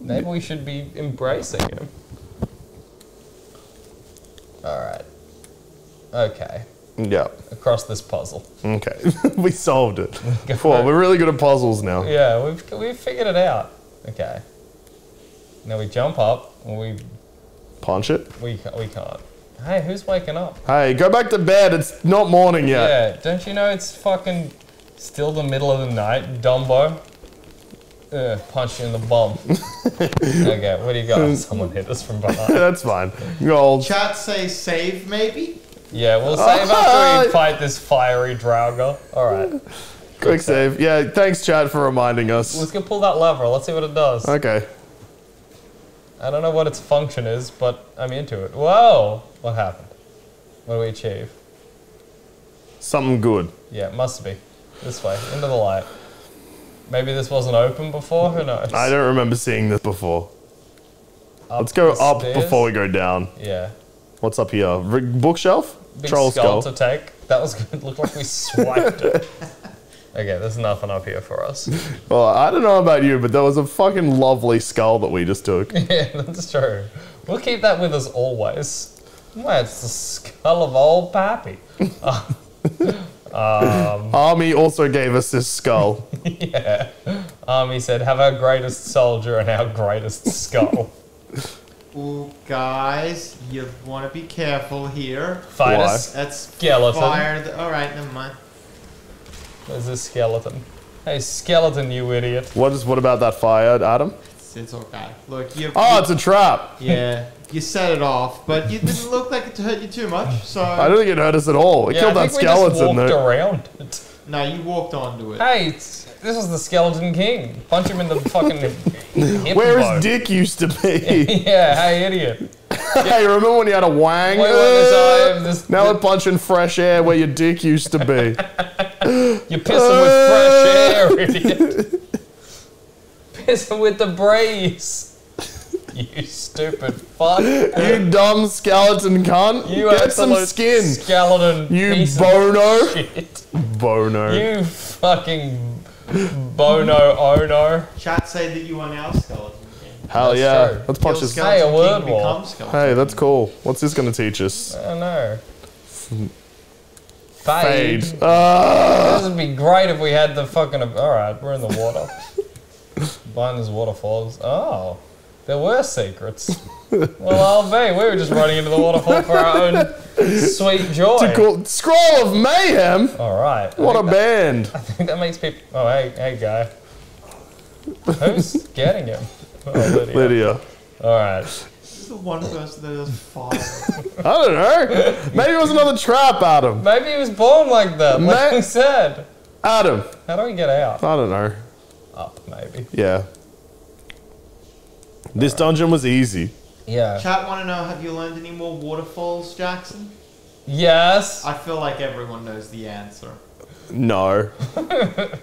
Maybe we should be embracing him. Alright. Okay. Yeah. Across this puzzle. Okay. we solved it. Cool. We're really good at puzzles now. Yeah, we've, we've figured it out. Okay. Now we jump up and we Punch it. we we can't. Hey, who's waking up? Hey, go back to bed. It's not morning yet. Yeah, don't you know it's fucking still the middle of the night, Dumbo? Uh, punch you in the bum. okay, what do you got? Someone hit us from behind. That's fine. Gold. Chat say save maybe. Yeah, we'll save after we fight this fiery Draugr. Alright, Quick save. Yeah, thanks, chat, for reminding us. let's go pull that lever. Let's see what it does. Okay. I don't know what its function is, but I'm into it. Whoa! What happened? What do we achieve? Something good. Yeah, it must be. This way, into the light. Maybe this wasn't open before. Who knows? I don't remember seeing this before. Up Let's go up stairs? before we go down. Yeah. What's up here? R- bookshelf? Big Troll skull, skull. to take. That was good. Looked like we swiped it. Okay, there's nothing up here for us. Well, I don't know about you, but that was a fucking lovely skull that we just took. yeah, that's true. We'll keep that with us always. Well, it's the skull of old Pappy. Um, um, Army also gave us this skull. yeah. Army said, have our greatest soldier and our greatest skull. Ooh, guys, you want to be careful here. Fight Why? a That's skeleton. fire. The, all right, never mind. There's a skeleton. Hey, skeleton, you idiot. what is what about that fire, Adam? It's, it's okay. Look, you. Oh, you- it's a trap. yeah. You set it off, but it didn't look like it hurt you too much. So I don't think it hurt us at all. It Yeah, killed I that think we just walked though. around it. no, you walked onto it. Hey, it's, this is the Skeleton King. Punch him in the fucking hip Where his dick used to be. Yeah, hey, idiot. hey, remember when you had a wang? Wait, wait, this, uh, this, now we're punching fresh air where your dick used to be. You're pissing with fresh air, idiot. pissing with the breeze. You stupid fuck. you dumb skeleton cunt. You Get some skin. Skeleton. You piece of bono. Shit. Bono. You fucking bono ono. Chat say that you are now skeleton king. Hell That's yeah. true. Let's punch Kill this. skeleton Hey, a word king, war. Hey, that's cool. What's this going to teach us? I don't know. Fade. Fade. Ah. This would be great if we had the fucking. Alright, we're in the water. Behind these waterfalls. Oh. There were secrets. well, I'll be. We were just running into the waterfall for our own sweet joy. A cool scroll of mayhem. Alright. I What a that- band. I think that makes people. Oh, hey, hey, guy. Who's getting him? Oh, Lydia. Lydia. Alright. This is the one person that does fire. I don't know. Maybe it was another trap, Adam. Maybe he was born like that, like Ma- we said. Adam. How do we get out? I don't know. Up, maybe. Yeah. This dungeon was easy. Yeah. Chat want to know: Have you learned any more waterfalls, Jackson? Yes. I feel like everyone knows the answer. No.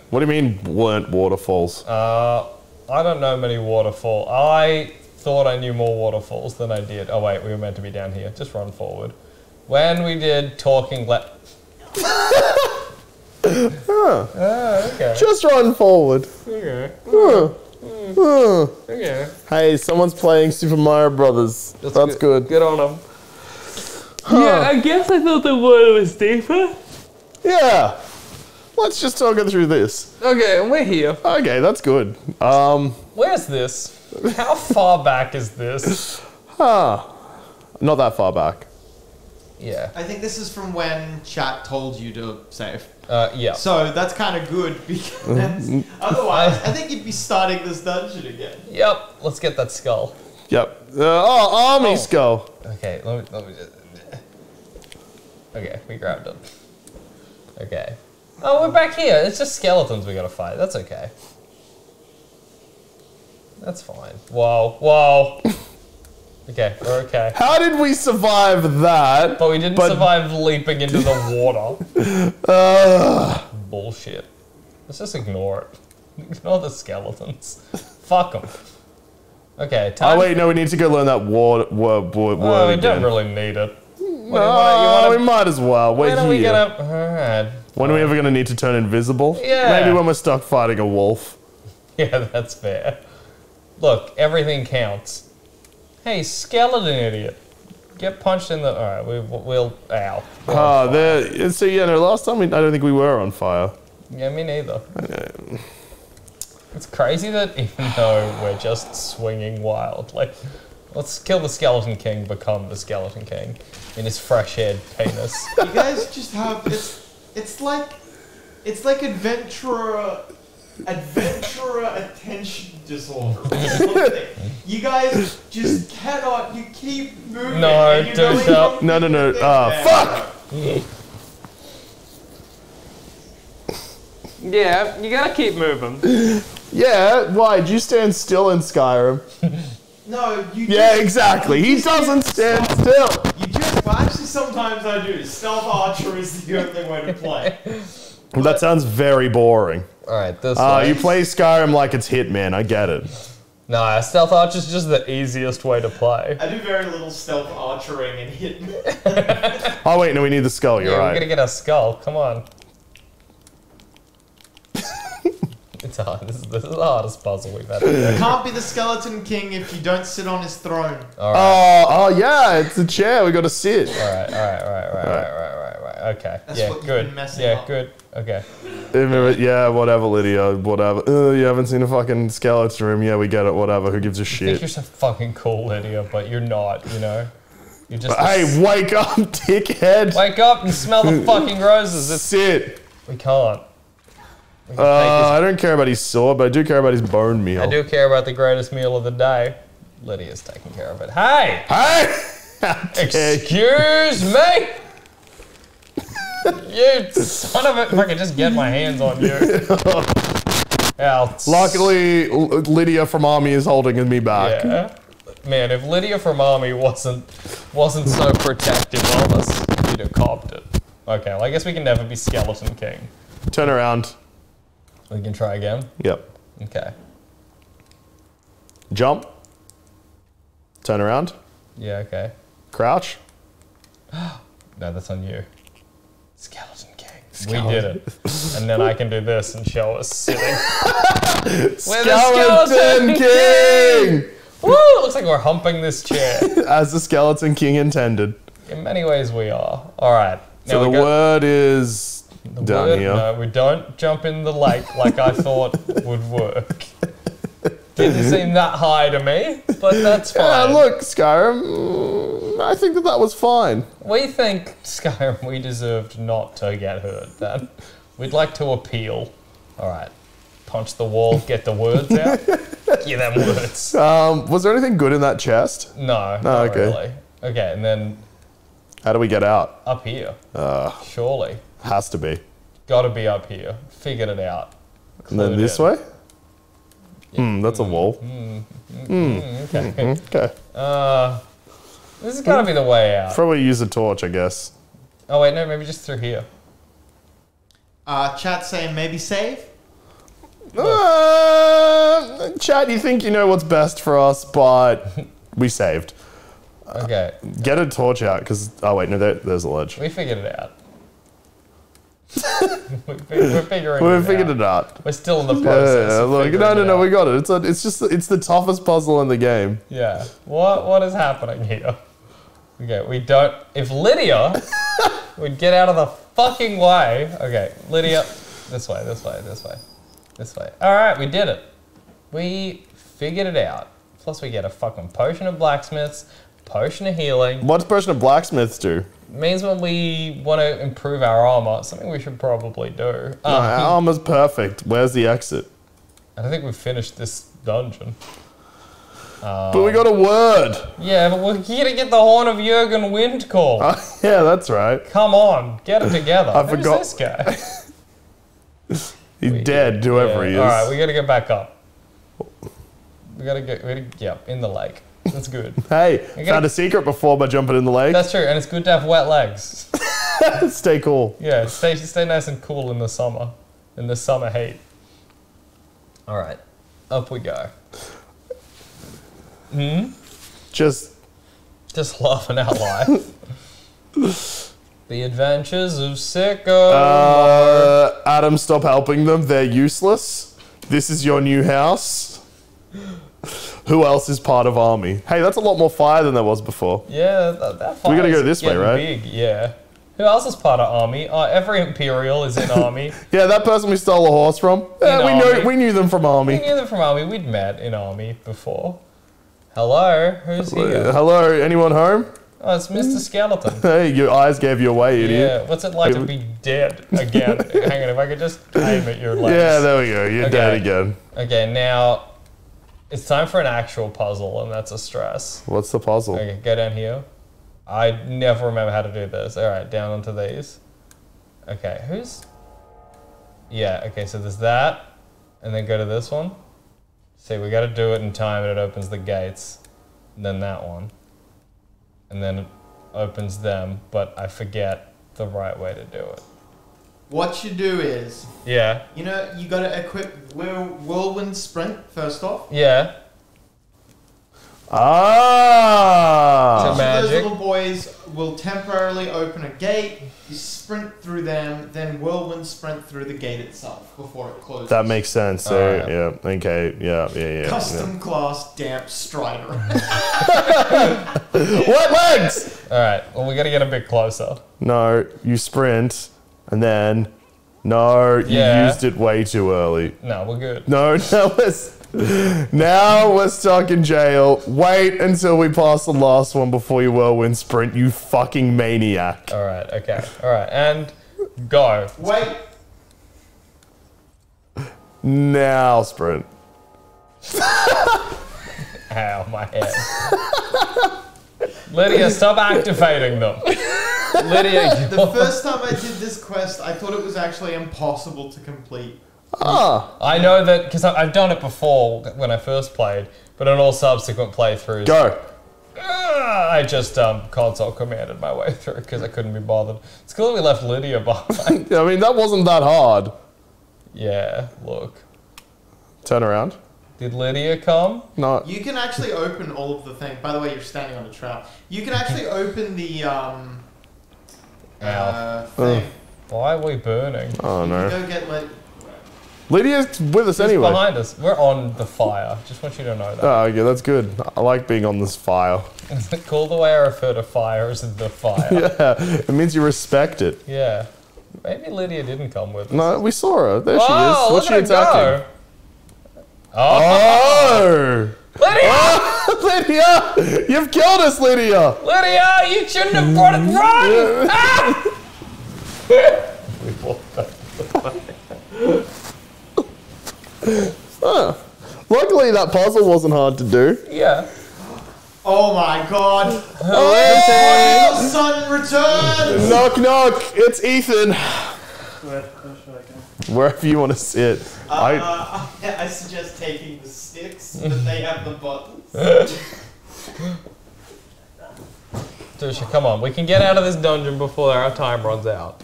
what do you mean weren't waterfalls? Uh, I don't know many waterfall. I thought I knew more waterfalls than I did. Oh wait, we were meant to be down here. Just run forward. When we did talking le- Oh, ah, okay. Just run forward. Okay. Huh. Huh. Okay. Hey, someone's playing Super Mario Brothers. That's, good. Good on them. Yeah, I guess I thought the water was deeper. Yeah. Let's just talk it through this. Okay, and we're here. Okay, that's good. Um, Where's this? How far back is this? huh. Not that far back. Yeah. I think this is from when chat told you to save. Uh, yeah. So that's kind of good because otherwise, I think you'd be starting this dungeon again. Yep. Let's get that skull. Yep. Uh, oh, army Oh. skull. Okay, let me, let me just. Okay, we grabbed it. Okay. Oh, we're back here. It's just skeletons we gotta fight. That's okay. That's fine. Wow, wow. Okay, we're okay. How did we survive that? But we didn't But- survive leaping into the water. Uh, Bullshit. Let's just ignore it. Ignore the skeletons. Fuck them. Okay, time. oh wait, no, we need to go learn that word, word, word, Oh, word we again. don't really need it. What do you Oh, wanna- you we wanna- might as well. We're When are we gonna? Alright. When are we ever gonna need to turn invisible? Yeah. Maybe when we're stuck fighting a wolf. Yeah, that's fair. Look, everything counts. Hey, skeleton idiot. Get punched in the. Alright, we, we'll. Ow. We're Ah, fire. there. So yeah, no. Last time we, I don't think we were on fire. Yeah, me neither. It's crazy that even though we're just swinging wild, like, let's kill the Skeleton King, become the Skeleton King in his fresh haired penis. You guys just have it's it's like it's like adventurer adventurer attention disorder. you guys just cannot. You keep moving. No, and you're dude, going no. No, no, no. thing Ah, thing. fuck! yeah, you gotta keep moving. Yeah. Why? Did you stand still in Skyrim? No, you. Yeah, just, exactly. He doesn't stand still. You just watch the sometimes I do. Stealth archer is the only way to play. That sounds very boring. All right, this Uh, way. you play Skyrim like it's Hitman. I get it. Nah, stealth archer is just the easiest way to play. I do very little stealth archering and hitting. Oh wait, no, we need the skull. You're yeah, we're gonna get a skull. Come on. It's hard. This is, this is the hardest puzzle we've had. to do. Can't be the skeleton king if you don't sit on his throne. All right. Oh, oh yeah, it's a chair. We got to sit. All right, all right, all right, all right, all right, all right, all right. Okay. That's yeah, what you've good. been messing yeah, up. good. Okay. Yeah, whatever, Lydia. Whatever. Uh, you haven't seen a fucking skeleton room. Yeah, we get it. Whatever. Who gives a I think you're so fucking cool, Lydia, but you're not. You know. You're just. Hey, wake up, dickhead. wake up and smell the fucking roses. It's, Sit. we can't. Uh, I don't care about his sword, but I do care about his bone meal. I do care about the greatest meal of the day. Lydia's taking care of it. Hey! Hey! How dare you. Excuse me! you son of a. If I could just get my hands on you. Yeah, Luckily, Lydia from Army is holding me back. Yeah. Man, if Lydia from Army wasn't wasn't so protective of us, we'd have copped it. Okay, well, I guess we can never be Skeleton King. Turn around. We can try again. Yep. Okay. Jump. Turn around. Yeah, okay. Crouch. No, that's on you. Skeleton King. We did it. And then I can do this and show us sitting. We're the Skeleton King! Woo! It looks like we're humping this chair. As the Skeleton King intended. In many ways, we are. All right. Now So the word is the down word- here. No, we don't jump in the lake like I thought would work. Didn't seem that high to me, but that's fine. Yeah, look, Skyrim. mm, I think that that was fine. We think Skyrim we deserved not to get hurt. Then we'd like to appeal. All right, punch the wall, get the words out. Get them words. Um, was there anything good in that chest? No, not okay. really. Okay, and then How do we get out? up here. Uh, Surely, has to be. got to be up here. Figured it out. And then this in. way? Hmm, that's a wall. Okay. Okay. Uh, this has got to be the way out. Probably use a torch, I guess. Oh wait, no, maybe just through here. Uh, chat saying maybe save. Uh, chat, you think you know what's best for us, but we saved. Okay, Get a torch out, because. Oh, wait, no, there, there's a ledge. we figured it out. we fi- we're figuring We it figured out. it out. We're still in the process. yeah, of look, no, no, no, we got it. It's a, it's just it's the toughest puzzle in the game. Yeah. What what is happening here? Okay, we don't. If Lydia would get out of the fucking way. Okay, Lydia, this way, this way, this way, this way. All right, we did it. We figured it out. Plus, we get a fucking potion of blacksmiths, potion of healing. What's potion of blacksmiths do? Means when we want to improve our armor, something we should probably do. My Um, armor's perfect. Where's the exit? I don't think we've finished this dungeon. but we got a word. Yeah, but we're here to get the horn of Jurgen Windcall. yeah, that's right. Come on, get it together. I Who's forgot- this guy? He's dead, whoever he is. All right, we gotta get back up. We gotta get, we gotta, yeah, in the lake. That's good. hey, gotta- found a secret before by jumping in the lake. That's true, and it's good to have wet legs. Stay cool. Yeah, stay stay nice and cool in the summer, in the summer heat. All right, up we go. Hmm. Just Just laughing out loud. the Adventures of Sicko. uh, Adam, stop helping them. They're useless. This is your new house. Who else is part of army? Hey, that's a lot more fire than there was before. yeah, that, that We gotta go this way, right? Big, yeah. Who else is part of army? Uh, every Imperial is in army. Yeah, that person we stole a horse from. Yeah, we army. knew we knew them from army. We knew them from army. We'd met in army before. Hello, who's Uh, here? hello, anyone home? Oh, it's Mr. Skeleton. Hey, your eyes gave you away, idiot. Yeah, what's it like to be dead again? Hang on, if I could just aim at your legs. Yeah, there we go. You're Okay. dead again. Okay, now it's time for an actual puzzle, and that's a stress. What's the puzzle? Okay, go down here. I never remember how to do this. All right, down onto these. Okay, who's? Yeah. Okay, so there's that, and then go to this one. See, we got to do it in time, and it opens the gates. And then that one, and then opens them, but I forget the right way to do it. What you do is, Yeah, you know, you gotta equip Whirl- Whirlwind Sprint first off. yeah. Ah. So Each ma- of those little boys will temporarily open a gate. You sprint through them, then Whirlwind Sprint through the gate itself before it closes. That makes sense. So Alright. yeah, okay, yeah, yeah, yeah. Custom class damp strider. yeah. What legs? All right. Well, we got to get a bit closer. No, you sprint, and then no, you Yeah. used it way too early. No, we're good. No, now we're, now we're stuck in jail. Wait until we pass the last one before you whirlwind sprint, you fucking maniac. All right. Okay. All right. And go. Wait, Now sprint. Ow, my head. Lydia, stop activating them. Lydia, the first time I did this quest, I thought it was actually impossible to complete. Ah, I know that because I've done it before when I first played, but in all subsequent playthroughs, go. ah, I just um, console commanded my way through because I couldn't be bothered. It's cool we left Lydia behind. I mean, that wasn't that hard. yeah, look. Turn around. Did Lydia come? No. You can actually open all of the things. By the way, you're standing on a trap. You can actually open the um, uh, thing. Why are we burning? Oh You no. go get like. Lydia's with us Who's anyway. behind us? We're on the fire. Just want you to know that. Oh, yeah, that's good. I like being on this fire. Is it cool the way I refer to fire as the fire? Yeah, it means you respect it. Yeah. Maybe Lydia didn't come with us. No, we saw her. There she oh, is. What's she at her attacking? go. Oh, Oh! Lydia! Lydia! You've killed us, Lydia! Lydia, you shouldn't have brought it. Run! ah! we walked up. Luckily, that puzzle wasn't hard to do. Yeah. Oh my god! Hey! Your son returns! Knock, knock! It's Ethan. Wherever you want to sit. I, Uh, I suggest taking the sticks, but they have the buttons. Duscher, come on. We can get out of this dungeon before our time runs out.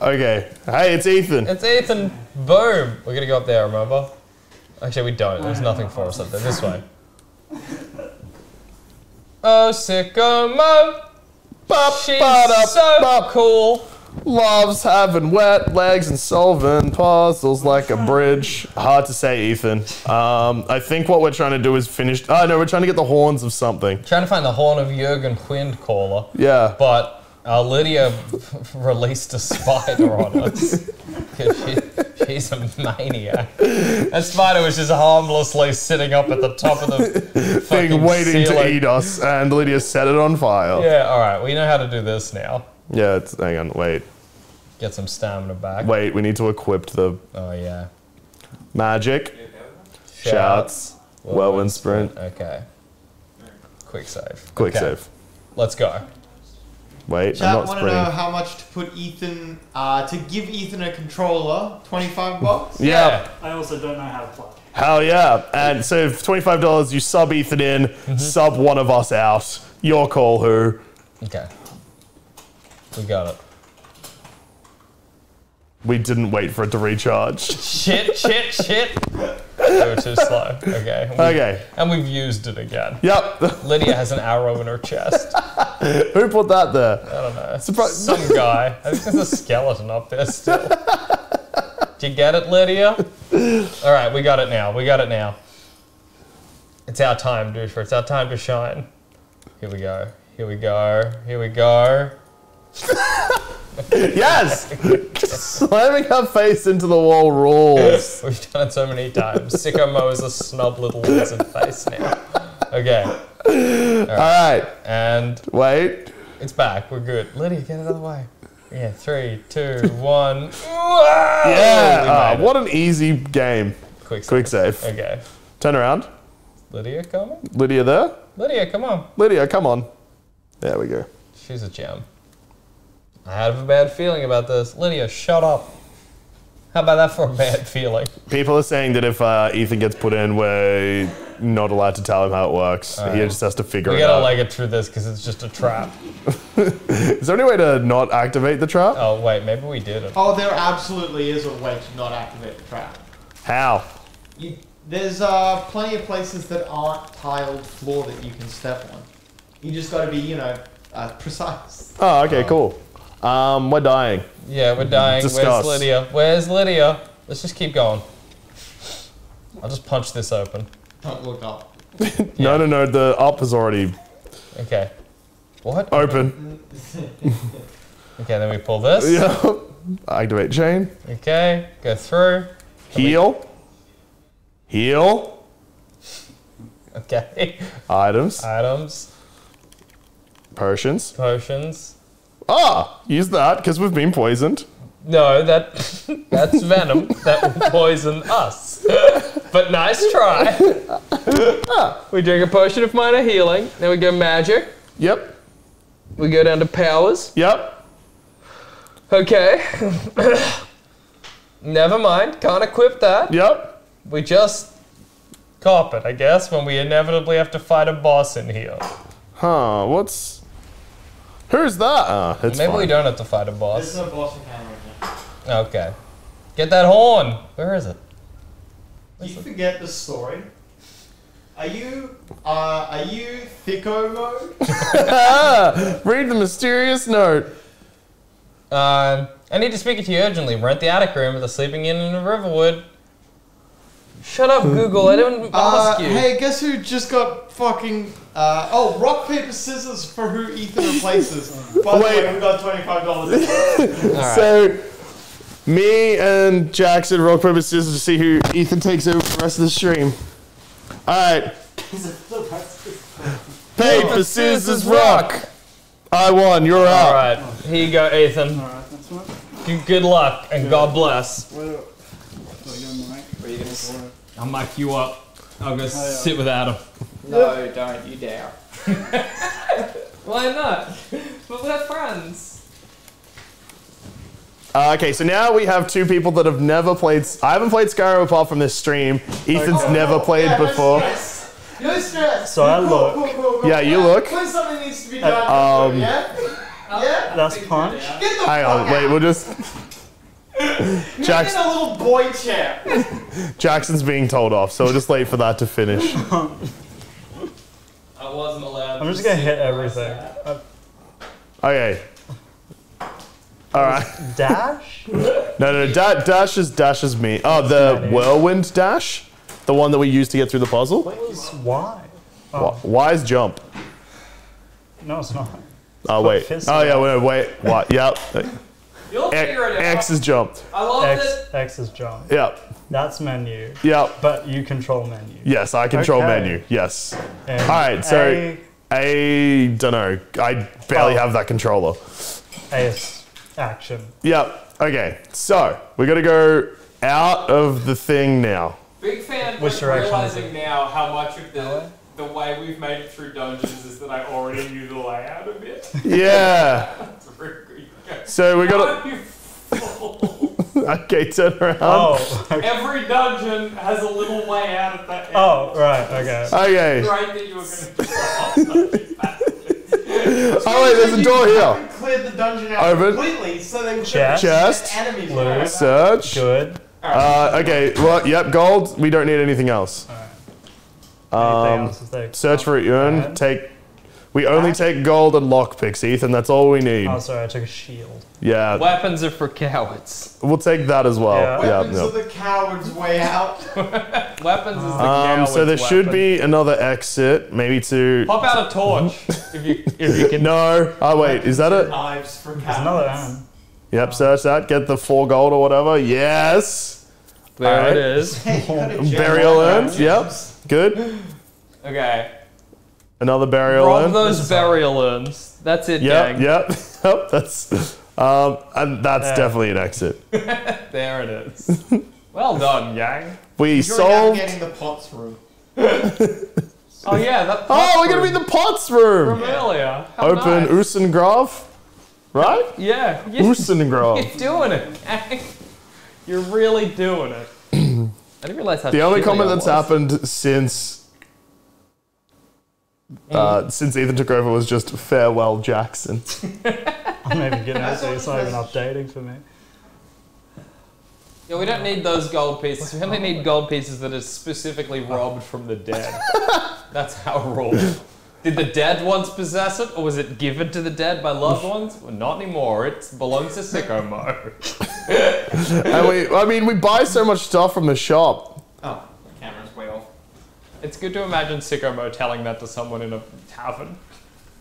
okay. Hey, it's Ethan. It's Ethan. Boom. We're gonna go up there, remember? Actually, we don't. There's nothing for us up there. This way. Oh, sicko mo. She's so cool. Loves having wet legs and solving puzzles like a bridge. Hard to say, Ethan. Um, I think what we're trying to do is finish. Oh, no, we're trying to get the horns of something. Trying to find the horn of Jurgen Windcaller. Yeah. But uh, Lydia released a spider on us. she, she's a maniac. That spider was just harmlessly sitting up at the top of the Thing waiting to eat us, and Lydia set it on fire. Yeah, alright, we know how to do this now. Yeah, it's, hang on, wait. Get some stamina back. Wait, we need to equip the Oh, yeah. magic. Shouts. Well, Whirlwind sprint. Okay. Quick save. Quick Okay, save. Let's go. Wait, I'm Chat not want to know sprinting. how much to put Ethan, uh, to give Ethan a controller, 25 bucks? Yeah. I also don't know how to play. Hell yeah. And so for $25, you sub Ethan in, Mm-hmm. sub one of us out. Your call, who? Okay. We got it. We didn't wait for it to recharge. Shit, shit, shit. We were too slow. Okay. And we- Okay. And we've used it again. Yep. Lydia has an arrow in her chest. Who put that there? I don't know. Surpri- Some guy. I think there's a skeleton up there still. Do you get it, Lydia? All right, we got it now. We got it now. It's our time, Duscher. It's our time to shine. Here we go. Here we go. Here we go. Yes! Slamming her face into the wall rules. We've done it so many times. Sicko Mo is a snub little lizard face now. Okay, Alright, and wait. it's back. We're good. Lydia, get out of the way. Yeah, three, two, one. Yeah! Ah, what an easy game. Quick, save. Quick save. Okay, Turn around. Lydia coming. Lydia there? Lydia, come on. Lydia, come on. There we go. She's a gem. I have a bad feeling about this. Lydia, shut up. How about that for a bad feeling? People are saying that if uh, Ethan gets put in, we're not allowed to tell him how it works. He Alright. just has to figure it out. We it gotta leg it through this because it's just a trap. Is there any way to not activate the trap? Oh wait, maybe we didn't. Oh, there absolutely is a way to not activate the trap. How? You, there's uh, plenty of places that aren't tiled floor that you can step on. You just got to be, you know, uh, precise. Oh, okay, cool. Um, we're dying. Yeah, we're dying. Discuss. Where's Lydia? Where's Lydia? Let's just keep going. I'll just punch this open. Don't look up. No, no, no. The up is already Okay. What? open. Okay, then we pull this. Yeah. Activate chain. Okay, go through. Heal. Heal. Okay. Items. Items, Potions. potions. Ah, use that because we've been poisoned. No, that that's venom that will poison us. but nice try. we drink a potion of minor healing. Then we go magic. Yep. We go down to powers. Yep. Okay. Never mind. Can't equip that. Yep. We just cop it, I guess, when we inevitably have to fight a boss in here. Huh. What's? Who's that? It's Maybe we don't have to fight a boss. There's no boss encounter. Okay. Get that horn. Where is it? Do you forget the story? Are you, uh, are you thicko mode? Read the mysterious note. Um, I need to speak to you urgently. We're at the attic room of the sleeping inn in the Riverwood. Shut up, Google. I didn't Uh, ask you. hey, guess who just got fucking, uh, oh, rock, paper, scissors for who Ethan replaces. By the way, we got $25. All right. So, me and Jackson rock paper scissors to see who Ethan takes over for the rest of the stream. All right. Paper scissors rock. I won. You're All out. right. Here you go, Ethan. Alright, that's one. You- Good luck and God bless. Where do, do I go, Mike? Where you gonna I'll mic you up. I'll go sit with Adam. no, don't you dare. Why not? But we're friends. Uh, okay, so now we have two people that have never played. I haven't played Skyrim apart from this stream. Ethan's Oh, never no, played yeah, no before. stress. No stress. So I Go, look. go, go, go. Yeah, you look. When something needs to be done, um, yeah? Yeah? That's punch. Get the Hang fuck on, wait. We'll just. Get Jackson, a little boy chair. Jackson's being told off, so we'll just wait for that to finish. I wasn't allowed. I'm just gonna hit everything. Uh, Okay. All right. dash? No, no, da- dash is dash is me. Oh, the whirlwind dash, the one that we used to get through the puzzle. What was Y? Wh- Oh, Why is jump? no, it's not. Oh wait. Oh yeah. Wait. Wait. What? Yep. You'll figure it out. X is jumped. I love X, it. X is jump. Yep. That's menu. Yep. But you control menu. Yes, I control Okay. menu. Yes. And All right. So A, I don't know. I barely Oh. have that controller. A is action. Yep. Okay. So we got to go out of the thing now. Big fan. Which like, direction is realizing now how much of the the way we've made it through dungeons is that I already knew the layout of it. Yeah. It's really good. So we got No, to. Okay. Turn around. Oh, okay. Every dungeon has a little way out at the end. Oh, right, okay. Okay. Right that you were going to Oh wait, there's a door here. haven't cleared the dungeon out Open. completely, so they could Chest. Chest. enemies. Blue. right? Search. Good. Uh, okay. Well, yep. Gold. We don't need anything else. Anything Um, else to take? Search for urn. Bad. Take. We only take gold and lock lockpicks, Ethan. That's all we need. Oh, sorry, I took a shield. Yeah. Weapons are for cowards. We'll take that as well. Yeah. Yeah. Weapons yeah. are the coward's way out. Weapons is the coward's. Um, so coward's there should weapon. be another exit, maybe to. Pop out a torch if you if you can. No. Oh wait, is that it? Knives for There's another cowards. M. Yep. Search that. Get the four gold or whatever. Yes. There Alright. it is. Hey, you got a gem Burial on urns. Yep. Good. Okay. Another burial Rob urn. those burial urns. That's it, Yep. gang. Yep. Yep. That's. Um, and that's Yeah. definitely an exit. There it is. well done, gang. We You're solved. getting the pots room. Oh yeah, that. Oh, we're gonna be in the pots room. from earlier. How Open nice. Ustengrav, right? Yeah. You, Ustengrav. you're doing it, gang. You're really doing it. I didn't realize how The only comment that's happened since uh, since Ethan took over was just farewell Jackson. I'm not even getting That's into it. It's not even updating for me. Yeah, we don't need those gold pieces. We only need gold pieces that are specifically robbed from the dead. That's how it rolls. Did the dead once possess it, or was it given to the dead by loved ones? Well, not anymore. It belongs to Sicko Mo. and we, I mean, we buy so much stuff from the shop. Oh, camera's way off. It's good to imagine Sicko Mo telling that to someone in a tavern.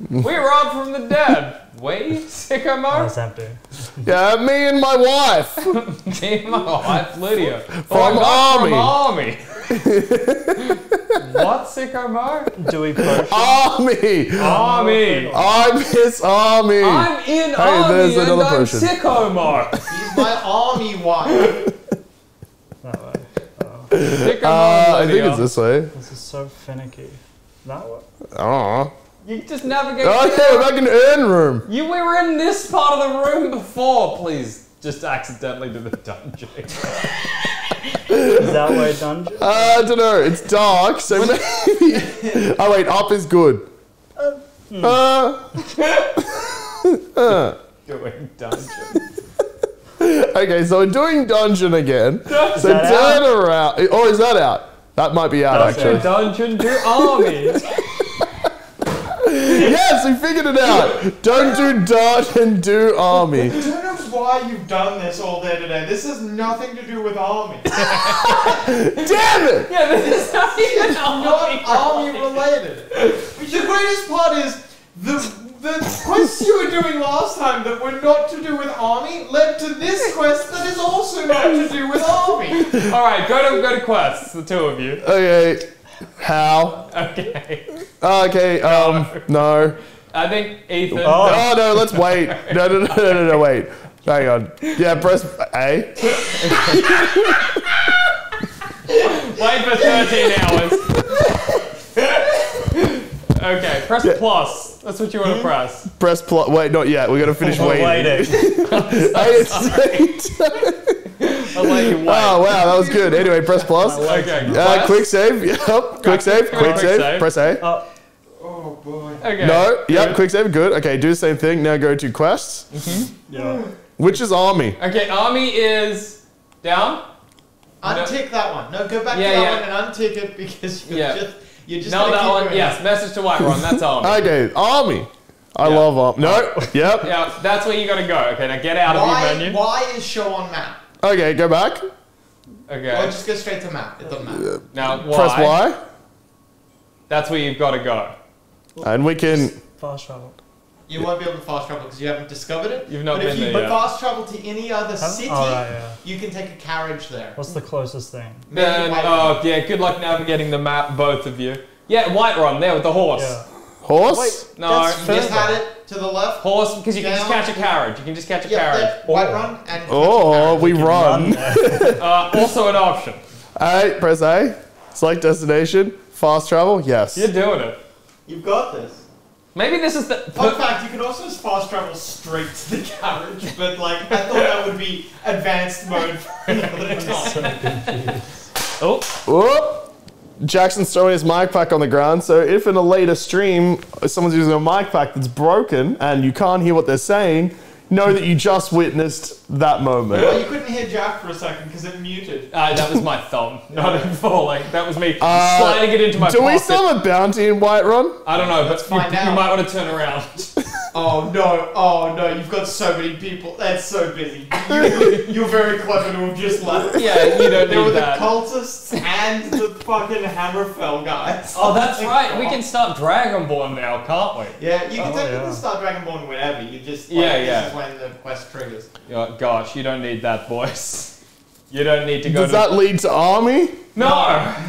We robbed from the dead. We, Sicko Oh, Mo? it's empty. Yeah, me and my wife. Me and my wife, Lydia. From oh, From army. what, Sicko Mo? Do we potion? Army. Army. I'm his army. I'm in Hey, army there's and another I'm person. Sicko He's my army wife. That way. Uh, I think it's this way. This is so finicky. That way. Oh. You just navigate. Okay, through. we're back in the urn room. You we were in this part of the room before. Please, just accidentally to the dungeon. Is that way dungeon? Uh, I don't know. It's dark, so maybe. oh wait, up is good. Uh, Doing dungeon. okay, so we're doing dungeon again. So that turn around. Oh, is that out? That might be out That's actually. dungeon to army. Yes, we figured it out. Don't do dart and do army. I don't know why you've done this all day today. This has nothing to do with army. Damn it! yeah, this is not even Not army related. The greatest part is the the quests you were doing last time that were not to do with army led to this quest that is also not to do with army. All right, go to go to quests. The two of you. Okay, how? Okay. Okay, um, no. I think Ethan. Oh. Oh no, let's wait. No, no, no, no, no, no, wait. Hang on. Yeah, press A. Wait for 13 hours. Okay, press plus. That's what you want to hmm? press. Press plus. Wait, not yet. We gotta finish waiting. waiting. I'll let wait. oh wow, that was good. Anyway, press plus. Okay. Uh, plus. quick save. Yep. Quick save. Quick Quick save. save. Press A. Oh, Oh boy. Okay. No. Yep. Quick save. Good. Okay. Do the same thing. Now go to quests. Mm-hmm. yeah. Which is army? Okay, army is down. Untick that one. No, go back Yeah, to that yeah. one and untick it because you're Yeah. just you're just No, that keep one. Yes, message to Whiterun. That's army. Okay. Army. I Yeah. love army. No. Yep. yeah, that's where you gotta go. Okay, now get out of your Why, menu. why is show on map? Okay. Go back. Okay. Or just go straight to map. It doesn't matter. Now uh, why? Press Y. That's where you've got to go. And we can. Fast travel. You won't be able to fast travel because you haven't discovered it. You've not but if been you there yet. fast travel to any other Huh? city, Oh, right, yeah. you can take a carriage there. What's the closest thing? Maybe Then, White- oh yeah, good luck navigating the map, both of you. Yeah, Whiterun there with the horse. Yeah. Horse. No, you just had it to the left. horse because you can just catch a carriage. You can just catch a Yeah, carriage. left, white run and Oh, we Run run. Uh, also an option. Alright, press A. Select destination. Fast travel. Yes. You're doing it. You've got this. Maybe this is the. Fun fact: you can also fast travel straight to the carriage, but like I thought that would be advanced mode for another time. Oh, Whoop. Jackson's throwing his mic pack on the ground, so if in a later stream someone's using a mic pack that's broken and you can't hear what they're saying, know that you just witnessed that moment. Well, you couldn't hear Jack for a second because it muted. uh, that was my thumb, not it falling. That was me Uh, sliding it into my pocket. Do we still have a bounty in White Whiterun? I don't know, but you, find you out. might want to turn around. Oh no! Oh no! You've got so many people. That's so busy. You, you're very clever to have just left. yeah, you don't There were need the that. cultists and the fucking Hammerfell guys. Oh, that's Like, right. We can start Dragonborn now, can't we? Yeah, you can Oh, technically yeah. start Dragonborn whenever. You just like, Yeah, this yeah. is when the quest triggers. Oh, gosh, you don't need that voice. You don't need to go Does to. that lead to army? no,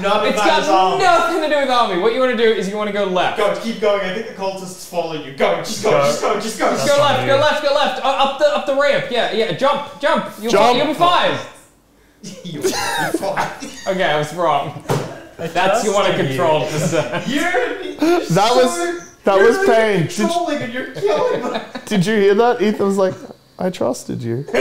None of it's that is got nothing to do with army. What you want to do is you want to go left. Go, keep going. I think the cultists follow you. Go, just go, Go. just go, just go. Go left, go left, go left. Uh, up the up the ramp. Yeah, yeah. Jump, jump. You'll, Jump. you'll be fine. you, you fine. Okay, I was wrong. That's you want to trusted you. control. You're, you're That was- that you're was really pain. Did you- Controlling and you're killing them. Did you hear that? Ethan was like, I trusted you. hey,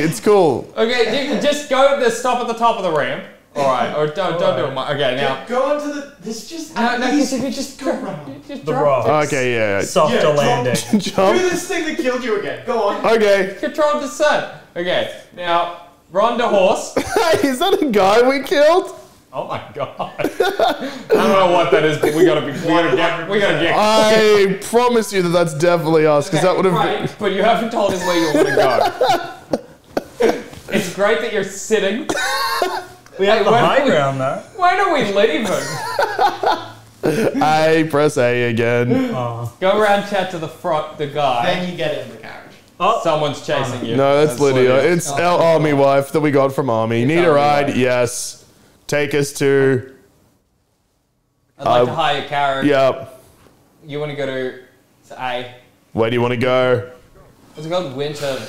it's cool. Okay, you can just go the stop at the top of the ramp. All right, or don't don't do it. Mo- Okay, now. Go onto the. This just. No, no, because if you just go go around. just The drop rock. Okay, yeah. Softer Yeah, drop- landing. Do Jump. this thing that killed you again. Go on. Okay. Control descent. Okay, now Ronda horse. Hey, is that a guy we killed? Oh my god. I don't know what that is, but we gotta be. We gotta get. We gotta get. I promise you that that's definitely us, because that would have been. But you haven't told him where you want to go. it's great that you're sitting. We have the when high we- ground though. When are we leaving? A, press A again. Oh. Go around, chat to the front, the guy. Then you get in the carriage. Oh, Someone's chasing you. No, that's, Lydia. It's Oh. our army wife that we got from army. Need a ride? wife. Yes. Take us to. I'd like Uh, to hire a carriage. Yep. You want to go to to A? Where do you want to go? What's it called? Winter.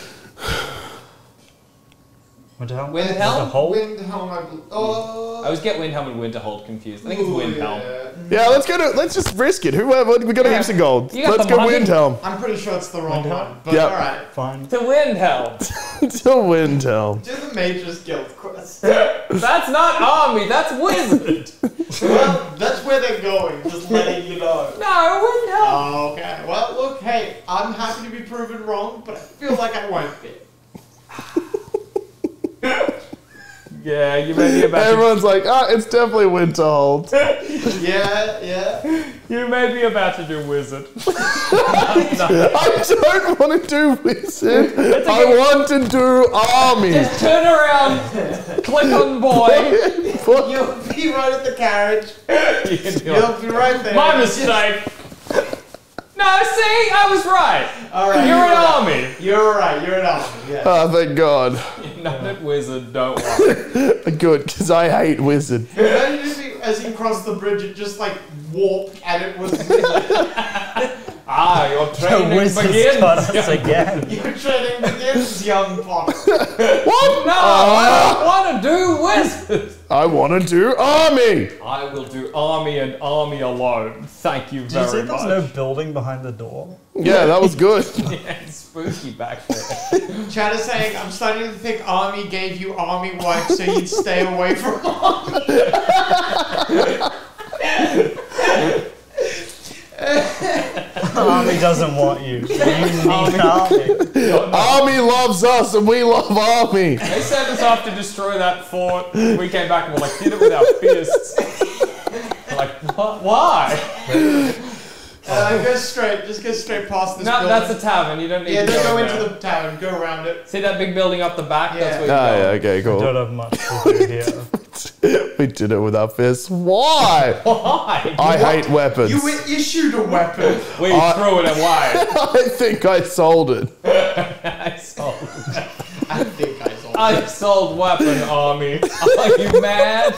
What the hell? Windhelm? Windhelm, I bel- mm. Oh. I always get Windhelm and Winterhold confused. I think it's Ooh, Windhelm. yeah. Mm. Yeah, let's go to. Let's just risk it. Whoever we got a Yeah. heaps of gold. You got Let's go money? Windhelm. I'm pretty sure it's the wrong Windhelm? one, but Yep. alright. Fine. To Windhelm. to Windhelm. Do the Mage's Guild quest. That's not army. That's wizard. well, that's where they're going, just letting you know. No, Windhelm. Oh, okay. Well, look, hey, I'm happy to be proven wrong, but I feel like I won't be. Yeah, you may be about. To, Everyone's like, ah, it's definitely Winterhold. Yeah, yeah. you may be about to do wizard. I don't want to do wizard. I want to do army. Just turn around, click on boy. What? You'll be right at the carriage. You can do it. You'll be right there. My mistake. No, see, I was right. Alright. You're an right. army. You're right, you're an army, yeah. Oh, thank God. You're not wizard. Don't worry. Good, because I hate wizard. Imagine as he crossed the bridge, it just like warped and it was Ah, your The training wizards begins. got us again. your training begins, young Potter. What? No, I don't want to do wizard. I want to do army. I will do army and army alone. Thank you Did you see very there's no building behind the door? Yeah, that was good. Yeah, it's spooky back there. Chad is saying, I'm starting to think Army gave you Army wife so you'd stay away from Army. Army doesn't want you. You need Army. army. Army loves us and we love army. They sent us off to destroy that fort. We came back and we're like, did it with our fists. like, what? Why? Uh, go straight, just go straight past this No, building. that's a tavern. You don't need yeah, to don't go, go into there. the tavern, go around it. See that big building up the back? Yeah. That's where you Ah, go. yeah, okay, Don't cool. have much to do here. We did it with our fists. Why? Why? I hate weapons. You were issued a weapon. we I- threw it away. I think I sold it. I sold. I think I saw I sold weapon army. Are you mad?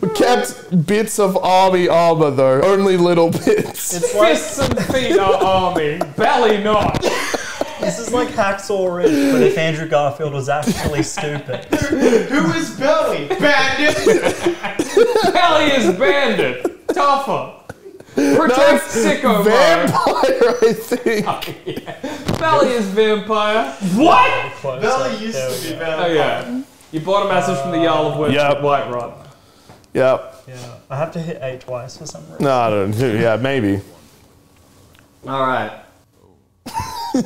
We kept bits of army armor though, only little bits. It's like Fists and feet are army. Belly not. This is like Hacksaw Ridge, but if Andrew Garfield was actually stupid. Who is Belly? Bandit? Belly is bandit. Tougher. Protect sicko mode. Vampire, I think. Oh, Belly is vampire. What? Close Belly up. used There to we be go. Belly. Oh yeah. You bought a message from the uh, Jarl of White, Yep. Whiterun. Yep. Yeah, I have to hit A twice for some reason. No, I don't know. Yeah, maybe. All right.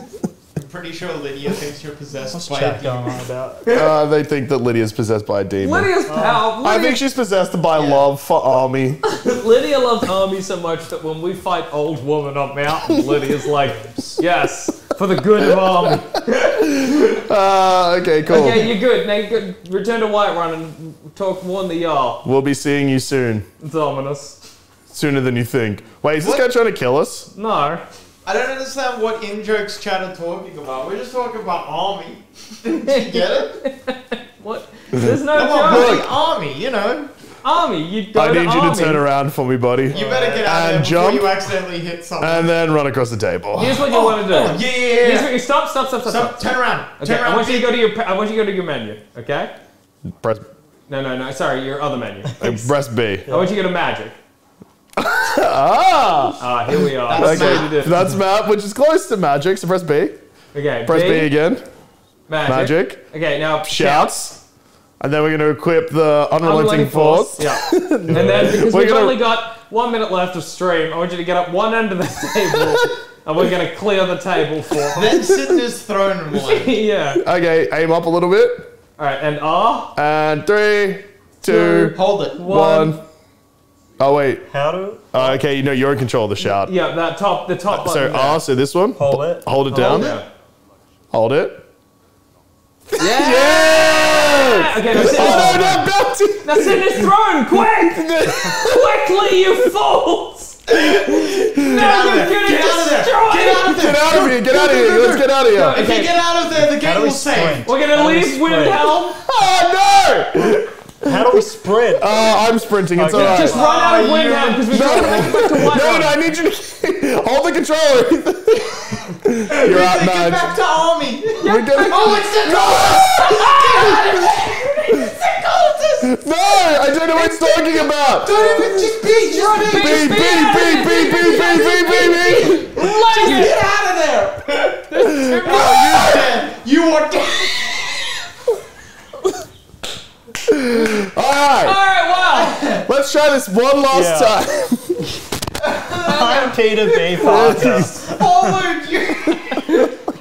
I'm pretty sure Lydia thinks you're possessed What's by chat a going demon. on about? Uh, they think that Lydia's possessed by a demon. Lydia's pal. I Lydia, think she's possessed by love for army. Lydia loves army so much that when we fight old woman up mountain, Lydia's like, yes, for the good of army. Uh, okay, cool. Okay, you're good. Now you good. Return to Whiterun and talk warn the Jarl. We'll be seeing you soon. It's ominous. Sooner than you think. Wait, is this guy trying to kill us? No. I don't understand what in jokes Chad are talking about. We're just talking about army. Did you get it? What? There's no Come on, joke. bloody army, you know. Army. You go I to need you army. to turn around for me, buddy. You better get out And of there before jump. you accidentally hit something. And then run across the table. Here's what you want to do. Oh, yeah, yeah, Here's what you stop, stop, stop, stop, Stop, stop. turn around. Okay, Turn around. I want you to go to your. I want you to go to your menu. Okay. Press, No, no, no. Sorry, your other menu. uh, press B. I want you to go to magic. Ah! Ah, here we are. That's Okay, Matt. that's map, which is close to magic. So press B. Okay, Press B, B, again. magic. Magic. Okay, now Shouts. And then we're going to equip the unrelenting, Unrelenting force. Yeah. and then because We're we've gonna- only got one minute left of stream, I want you to get up one end of the table, and we're gonna clear the table for. Then sit in his throne and one. yeah. Okay, aim up a little bit. All right, and R. And three, two, Hold it. one. Oh wait. How to Uh, okay, you know you're in control of the shout. Yeah, that top, the top So button. there. So this one. hold it? Hold it down. Yeah. Hold it. Yeah. Yeah! Okay, now Oh no, no, bounty! now sit in his throne, quick! Quickly, you fools! No, out of you're there. gonna Get out of there. Get out of there. Get out of here! Get out of here! Let's get out of here! If Okay. you get out of there, the game will save. We're gonna How do we leave sprint? Windhelm. Oh no! How do we sprint? Uh, I'm sprinting. It's Okay. alright. Just run out of you- because we No, got to make it back to no, no, I need you to hold the controller. You're out, Get man. back to army. We're gonna. Oh, it's the No, I don't know what it's talking about. Don't even just be. Just be. Beep, beep, beep, beep, beep, beep, beep, beep, beep. Leg it! Get out of there. oh, you're dead. You are dead. All right, Alright, wow! let's try this one last Yeah. time. I'm Peter B. Parker. Followed you.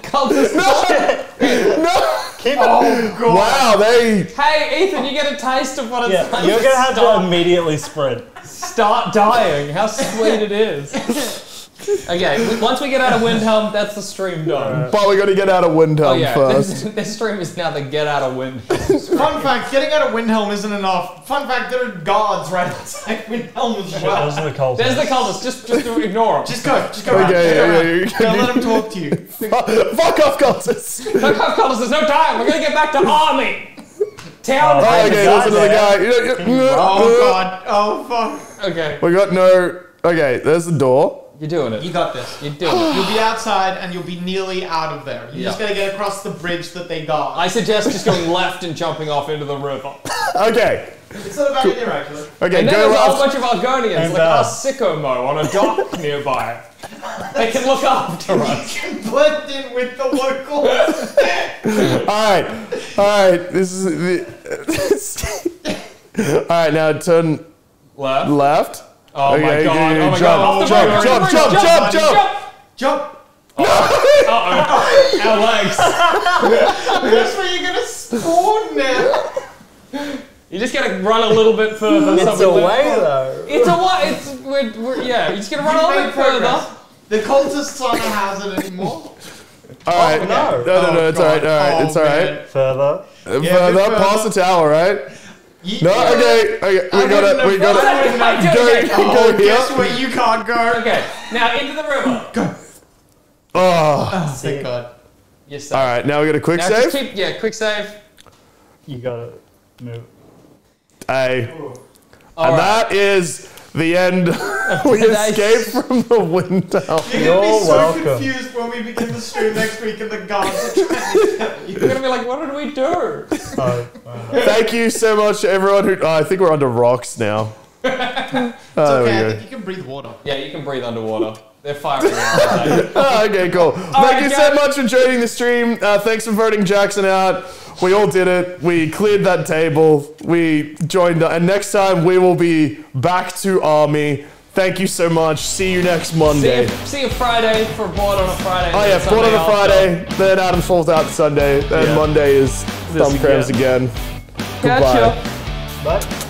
Cultist. No. Keep oh, it. Oh god. Wow, they. Hey, Ethan, you get a taste of what it's Yeah, like you're gonna have to immediately sprint. start dying. How sweet it is. Okay, once we get out of Windhelm, that's the stream done. But we got to get out of Windhelm Oh yeah, first. this, this stream is now the get out of Windhelm. Fun fact: getting out of Windhelm isn't enough. Fun fact: there are guards right outside Windhelm as Those well. are the cultists. There's the cultists. Just, just ignore them. Just go. Just go. around, Okay, just go yeah, around. yeah, Don't let them talk to you. Fuck off, cultists. Fuck off, cultists. There's no time. We're gonna get back to army. Town. Oh, Oh, okay, guy listen to the guy. there. You- you- Oh god. Oh fuck. Okay, We got no. Okay, there's the door. You're doing it. You got this. You're doing it. You'll be outside and you'll be nearly out of there. You're just Yeah. gotta get across the bridge that they guard. I suggest just going left and jumping off into the river. Okay, It's not a bad idea actually. okay, And then go there's a whole left. bunch of Argonians, And, like uh, us Sycomo on a dock nearby. They can look after us. Blend in with the locals. All right, all right. This is the. all right, now turn Left. left. Oh my Okay, god. okay, Oh my jump, god. Off the jump, jump, off the bridge, jump, jump, jump. Jump. Uh-oh. Our legs. That's where you're gonna spawn now. You just gotta run a little bit further. It's so we away live- though. It's a what? It's we're, we're yeah. You just gotta run a You've little made bit further. progress. The cultists aren't a hazard anymore. All oh, right. Oh, no, no. no, no. It's oh, all right. All right. Oh, It's all right. man. Further. Yeah, further, bit past the tower, right? You- No, okay, okay. We I got it. We got it. I wouldn't have- Okay, Go, okay. go Oh, guess here. where you can't go. Okay, now into the river. Ah. Oh. Oh, thank God. Yes, All right. Now we got a quick Now save. keep yeah, quick save. You got it. move. A. All And right. that is the end. we Today's- escaped from the window. You're gonna You're be so welcome. confused when we begin the stream next week and the guards are trying to tell you. You're gonna be like, what did we do? Oh, uh, Thank you so much everyone who. Oh, I think we're under rocks now. Oh, It's there okay, I think you can breathe water. Yeah, you can breathe underwater. They're firing around. Oh, okay, cool. Thank right, you so much for joining the stream. Uh, thanks for voting Jackson out. We all did it. We cleared that table. We joined, and next time we will be back to army. Thank you so much. See you next see, Monday. you, see you Friday for board on a Friday. Oh yeah, board on a after. Friday. Then Adam falls out Sunday. Then Yeah. Monday is thumb cramps again. Goodbye. Gotcha. but